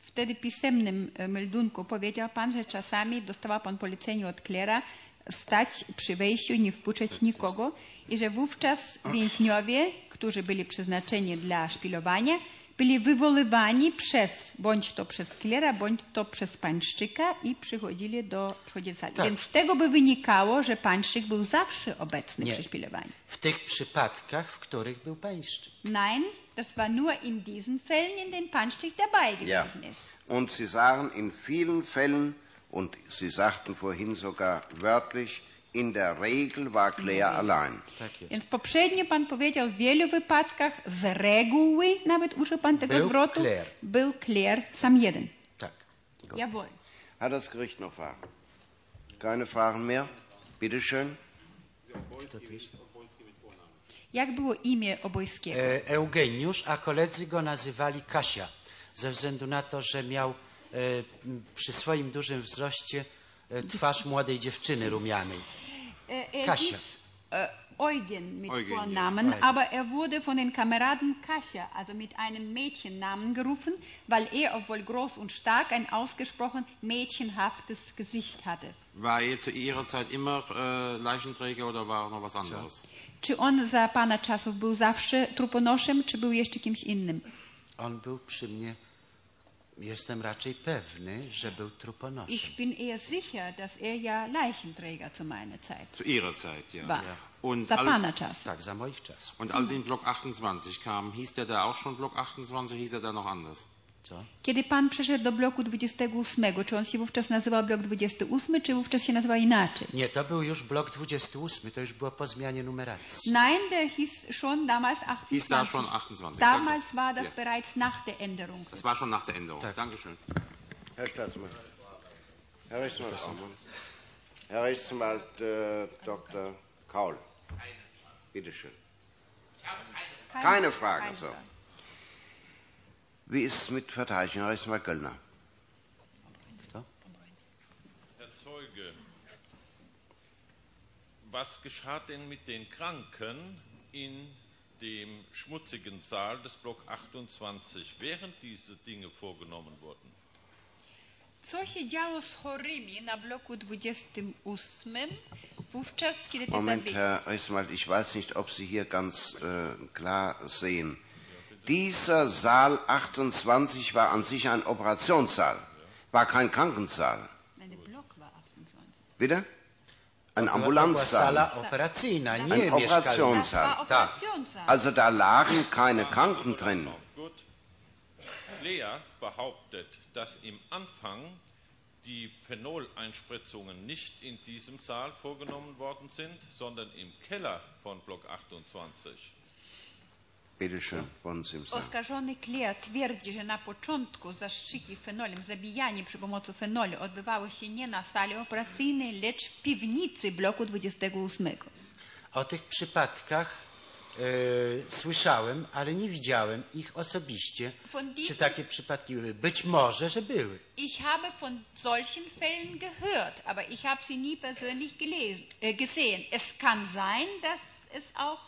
Wtedy pisemnym e, meldunku powiedział pan, że czasami dostawał pan polecenie od klera stać przy wejściu, nie wpuszczać nikogo i że wówczas więźniowie, którzy byli przeznaczeni dla szpilowania, byli wywoływani przez, bądź to przez klera, bądź to przez pańszczyka i przychodzili do, sali. Tak. Więc z tego by wynikało, że pańszczyk był zawsze obecny Nie. przy szpilowaniu. W tych przypadkach, w których był pańszczyk. Nein, das war nur in diesen Fällen, in denen Panstig dabei Ja. gewesen ist. Und Sie sagen in vielen Fällen, und Sie sagten vorhin sogar wörtlich, in der Regel war Claire allein. Tak jest. Więc poprzednio pan powiedział w wielu wypadkach, z reguły, nawet użył pan tego Był zwrotu, Claire. był Claire sam jeden. Tak. Jawohl. Hat das Gericht noch Fragen? Keine Fragen mehr? Bitte schön. Jak było imię obojskiego? E, Eugeniusz, a koledzy go nazywali Kasia, ze względu na to, że miał e, przy swoim dużym wzroście twarz młodej dziewczyny rumianej. Äh, er Kasia. Eugen mit Eugen, ja. Vornamen, Eugen. aber er wurde von den Kameraden Kasia, also mit einem Mädchennamen gerufen, weil er, obwohl groß und stark, ein ausgesprochen mädchenhaftes Gesicht hatte. War er zu Ihrer Zeit immer äh, Leichenträger oder war noch was anderes? Czy on za pana czasów był zawsze truponoszem, czy był jeszcze kimś innym? On był przy mnie, jestem raczej pewny, że był truponoszem. Ich bin eher sicher, dass er ja Leichenträger zu meiner Zeit Zu Ihrer Zeit, ja. war. Und, Za pana. Tak, za moich czasów. und als Sie in Block 28 kamen, hieß der da auch schon Block 28, hieß er da noch anders? Co? Kiedy pan przeszedł do bloku 28, czy on się wówczas nazywał blok 28, czy wówczas się nazywał inaczej? Nie, to był już blok 28, to już było po zmianie numeracji. Nein, der hieß schon damals 28. Hieß da schon 28, Damals danke. war das Ja. bereits nach der Änderung. Das war schon nach der Änderung. Dankeschön. Herr Staatsmann. Herr Rechtsanwalt. Herr Rechtsanwalt äh, Dr. Kaul. Bitte schön. Keine Frage, keine so. Wie ist es mit Verteidigung, Herr Rechtsanwalt Göllner? Herr Zeuge, was geschah denn mit den Kranken in dem schmutzigen Saal des Block 28, während diese Dinge vorgenommen wurden? Co się działo z chorymi na bloku 28, wówczas, kiedy te Moment, zabiegi... Herr Rechtsanwalt, ich weiß nicht, ob Sie hier ganz äh, klar sehen. Dieser Saal 28 war an sich ein Operationssaal, war kein Krankensaal. Nein, der Block war 28. Bitte? Ein Ambulanzsaal. Ein. Operationssaal. Also da lagen keine Kranken drin. Lea behauptet, dass im Anfang die Phenoleinspritzungen nicht in diesem Saal vorgenommen worden sind, sondern im Keller von Block 28. Oskarżony Claire twierdzi, że na początku zaszczyki fenolem, zabijanie przy pomocy fenolu odbywało się nie na sali operacyjnej, lecz w piwnicy bloku 28. O tych przypadkach e, słyszałem, ale nie widziałem ich osobiście. Von Czy diesen- takie przypadki były? Być może, że były. Ich habe von solchen Fällen gehört, aber ich habe sie nie persönlich gelesen, äh, gesehen. Es kann sein, dass es auch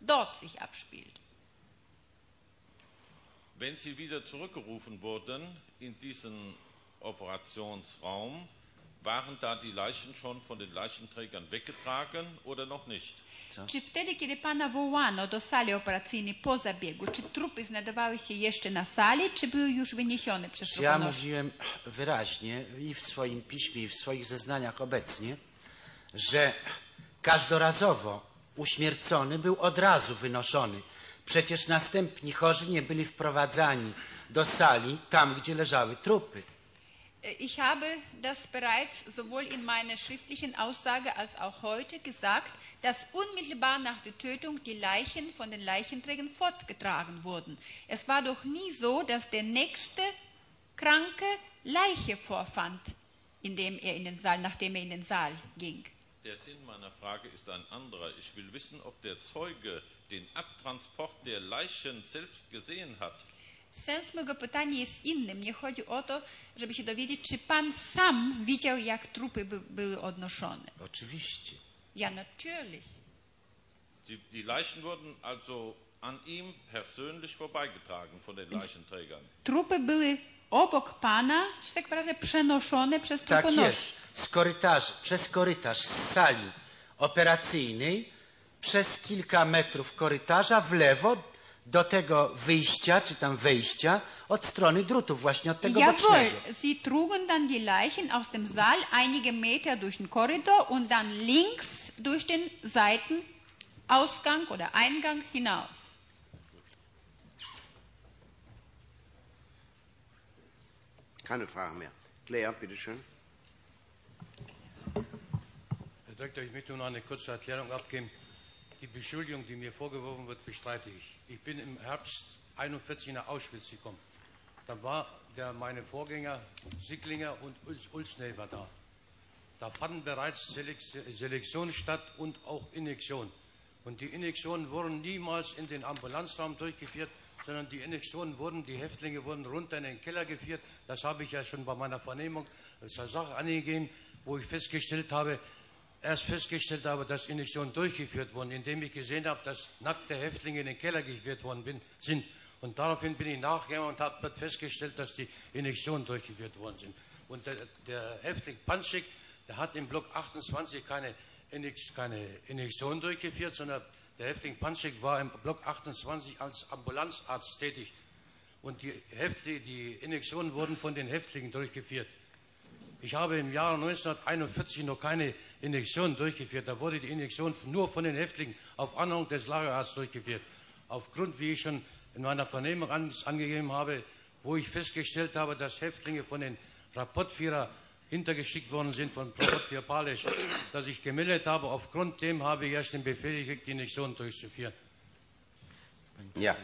dort sich abspielt. Wenn Sie wieder zurückgerufen wurden in diesen Operationsraum, waren da die Leichen schon von den Leichenträgern weggetragen oder noch nicht? Czy wtedy, kiedy pana wołano do sali operacyjnej po zabiegu, czy trupy znajdowały się jeszcze na sali, czy były już wyniesione przez Ja mówiłem wyraźnie i w swoim piśmie, i w swoich zeznaniach obecnie, że każdorazowo uśmiercony był od razu wynoszony. Przecież następni chorzy nie byli wprowadzani do sali, tam gdzie leżały trupy. Ich habe das bereits sowohl in meiner schriftlichen Aussage als auch heute gesagt, dass unmittelbar nach der Tötung die Leichen von den Leichenträgern fortgetragen wurden. Es war doch nie so, dass der nächste Kranke Leiche vorfand, indem er in den Saal, nachdem er in den Saal ging. Der Sinn meiner Frage ist ein anderer. Ich will wissen, ob der Zeuge den Abtransport der Leichen selbst gesehen hat. Sens mojego pytania jest inny. Mnie chodzi o to, żeby się dowiedzieć, czy pan sam widział, jak trupy by, były odnoszone. Oczywiście. Ja, natürlich. Die, die Leichen wurden also an ihm persönlich vorbeigetragen von den Leichenträgern. Trupy były obok pana, że tak wyrażę, przenoszone przez Tak truponosz. jest. Z korytarza, przez korytarz z sali operacyjnej, przez kilka metrów korytarza w lewo do tego wyjścia, czy tam wejścia, od strony drutów, właśnie od tego Jawohl, bocznego. sie trugen dann die Leichen aus dem Saal einige Meter durch den Korridor und dann links durch den Seitenausgang oder Eingang hinaus. Keine Frage mehr. Claire, bitteschön. Herr Doktor, ich möchte nur eine kurze Erklärung abgeben. Die Beschuldigung, die mir vorgeworfen wird, bestreite ich. Ich bin im Herbst 41 nach Auschwitz gekommen. Da war der, meine Vorgänger Sicklinger und Uls- Ulsney war da. Da fanden bereits Selek- Selektion statt und auch Injektion. Und die Injektionen wurden niemals in den Ambulanzraum durchgeführt, sondern die Injektionen wurden, die Häftlinge wurden runter in den Keller geführt. Das habe ich ja schon bei meiner Vernehmung zur Sache angegeben, wo ich festgestellt habe, erst festgestellt habe, dass Injektionen durchgeführt wurden, indem ich gesehen habe, dass nackte Häftlinge in den Keller geführt worden sind. Und daraufhin bin ich nachgegangen und habe dort festgestellt, dass die Injektionen durchgeführt worden sind. Und der, der Häftling Panschik, der hat im Block 28 keine, keine Injektion durchgeführt, sondern der Häftling Panschik war im Block 28 als Ambulanzarzt tätig. Und die, Häftlinge, die Injektionen wurden von den Häftlingen durchgeführt. Ich habe im Jahre 1941 noch keine Injektion durchgeführt. Da wurde die Injektion nur von den Häftlingen auf Anhang des Lagerarztes durchgeführt. Aufgrund, wie ich schon in meiner Vernehmung an, angegeben habe, wo ich festgestellt habe, dass Häftlinge von den Rapportführer hintergeschickt worden sind von Rapportführer Palisch, dass ich gemeldet habe. Aufgrund dem habe ich erst den Befehl gekriegt, die Injektion durchzuführen. Ja,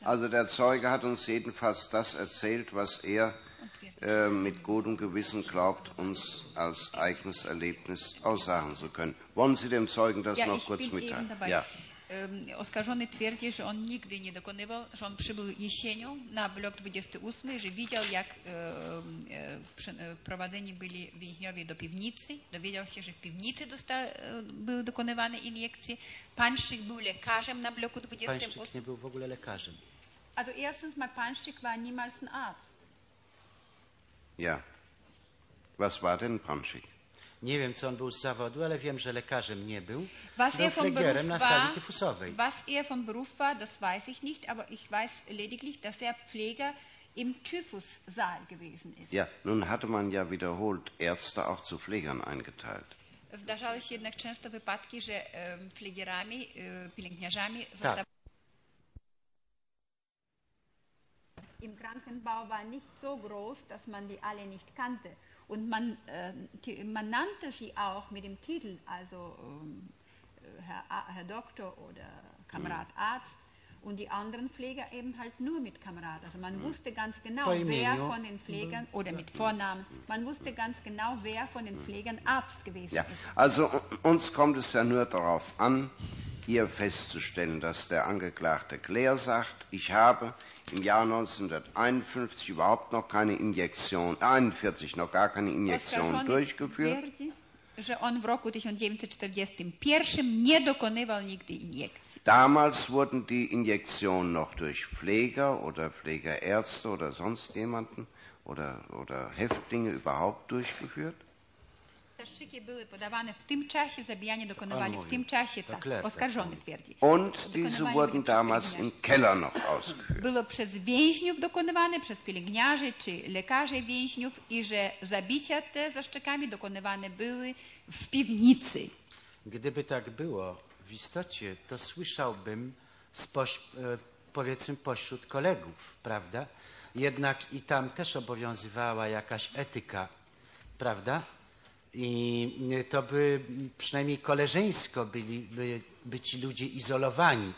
also der Zeuge hat uns jedenfalls das erzählt, was er äh, mit gutem Gewissen glaubt, uns als eigenes Erlebnis aussagen zu können. Wollen Sie dem Zeugen das Ja, noch kurz mitteilen? Ja. Em, Oskarżony twierdzi, że on nigdy nie dokonywał, że on przybył jesienią na blok 28, że widział jak e, e, prowadzeni byli więźniowie do piwnicy, dowiedział się, że w piwnicy dosta, e, były dokonywane iniekcje. Pańszczyk był lekarzem na bloku 28. Pańszczyk nie był w ogóle lekarzem. Also erstens mal, Pańszczyk war niemals ein Arzt. Ja. Was war denn Panschik? Nie wiem, co on był z zawodu, ale wiem, że lekarzem nie był. Was był er vom Beruf na sali war, tyfusowej. was er vom Beruf war, das weiß ich nicht, aber ich weiß lediglich, dass er Pfleger im Typhussaal gewesen ist. Ja, nun hatte man ja wiederholt Ärzte auch zu Pflegern eingeteilt. Zdarzały się jednak często wypadki, że em, flegierami, e, pielęgniarzami zostawali. Im Krankenbau war nicht so groß, dass man die alle nicht kannte. Und man, äh, man nannte sie auch mit dem Titel, also ähm, äh, Herr, Herr Doktor oder Kamerad Arzt. Und die anderen Pfleger eben halt nur mit Kamerad. Also man wusste ganz genau, wer von den Pflegern, oder mit Vornamen, man wusste ganz genau, wer von den Pflegern Arzt gewesen Ja, ist. also uns kommt es ja nur darauf an, hier festzustellen, dass der Angeklagte Claire sagt, ich habe im Jahr 1951 überhaupt noch keine Injektion, 41 noch gar keine Injektion durchgeführt. twierdzi, że on w roku 1941 nie dokonywał nigdy iniekcji. Damals wurden die Injektionen noch durch Pfleger oder Pflegerärzte oder sonst jemanden oder, oder Häftlinge überhaupt durchgeführt. Zastrzyki były podawane w tym czasie, zabijanie dokonywali On w tym czasie, tak. Oskarżony twierdzi. Und diese wurden damals przez im. Keller noch ausgeführt. Było przez więźniów dokonywane, przez pielęgniarzy czy lekarzy więźniów i że zabicia te zaszczekami dokonywane były w piwnicy. Gdyby tak było w istocie, to słyszałbym spoś, e, powiedzmy pośród kolegów, prawda? Jednak i tam też obowiązywała jakaś etyka, prawda? I e, to by przynajmniej koleżeńsko byli, by, by ci ludzie izolowani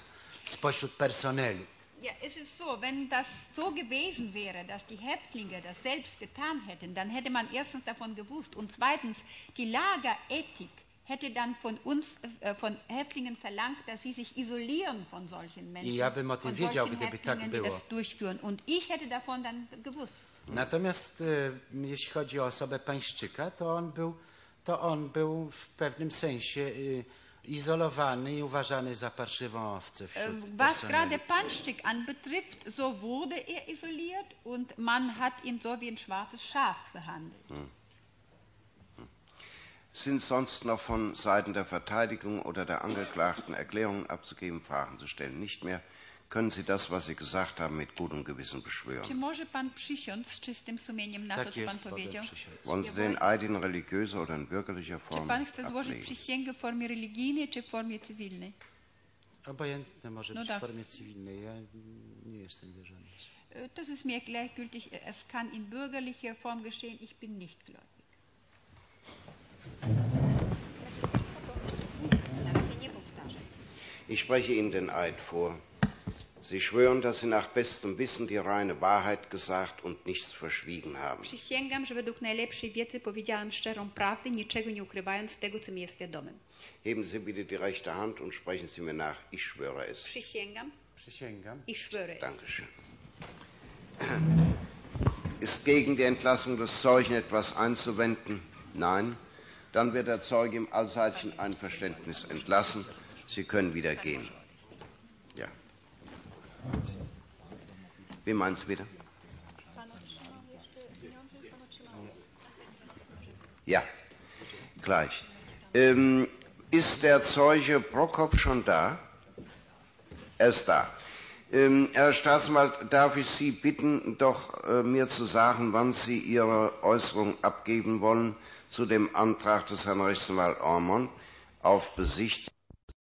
spośród personelu. Ja, es ist so, wenn das so gewesen wäre, dass die Häftlinge das selbst getan hätten, dann hätte man erstens davon gewusst und zweitens die Lagerethik hätte dann von uns, äh, von Häftlingen verlangt, dass sie sich isolieren von solchen Menschen. ja bym o tym wiedział, gdyby tak Häftlingen, die było. das durchführen. Und ich hätte davon dann gewusst. Natomiast e, jeśli chodzi o osobę pańszczyka, to on był, to on był w pewnym sensie e, izolowany i uważany za parszywą owcę wśród Was gerade Panschik anbetrifft, so wurde er isoliert und man hat ihn so wie ein schwarzes Schaf behandelt. Sind sonst noch von Seiten der Verteidigung oder der Angeklagten Erklärungen abzugeben, Fragen zu stellen? Nicht mehr. Können Sie das, was Sie gesagt haben, mit gutem Gewissen Czy beschwören? może pan przysiąc z czystym sumieniem na to, Tak co pan jest, mogę powiedział? przysiąc. Wollen Sie den Eid in religiöser oder in bürgerlicher Czy Form pan chce złożyć ablegen? przysięgę w formie religijnej czy w formie cywilnej? Obojętne może No być tak. w formie cywilnej. Ja nie jestem wierzący. Das ist mir gleichgültig. Es kann in bürgerlicher Form geschehen. Ich bin nicht gläubig. Ich spreche Ihnen den Eid vor. Sie schwören, dass Sie nach bestem Wissen die reine Wahrheit gesagt und nichts verschwiegen haben. Przysięgam, że według najlepszej wiedzy powiedziałem szczerą prawdę, niczego nie ukrywając tego, co mi jest wiadomym. Heben Sie bitte die rechte Hand und sprechen Sie mir nach. Ich schwöre es. Przysięgam, Przysięgam. ich schwöre es. Dankeschön. Ist gegen die Entlassung des Zeugen etwas einzuwenden? Nein. Dann wird der Zeuge im allseitigen Einverständnis entlassen. Sie können wieder gehen. Wie meinen Sie wieder? Ja, gleich. Ähm, ist der Zeuge Prokop schon da? Er ist da. Ähm, Herr Staatsanwalt, darf ich Sie bitten, doch äh, mir zu sagen, wann Sie Ihre Äußerung abgeben wollen zu dem Antrag des Herrn Rechtsanwalt Ormond auf Besichtigung?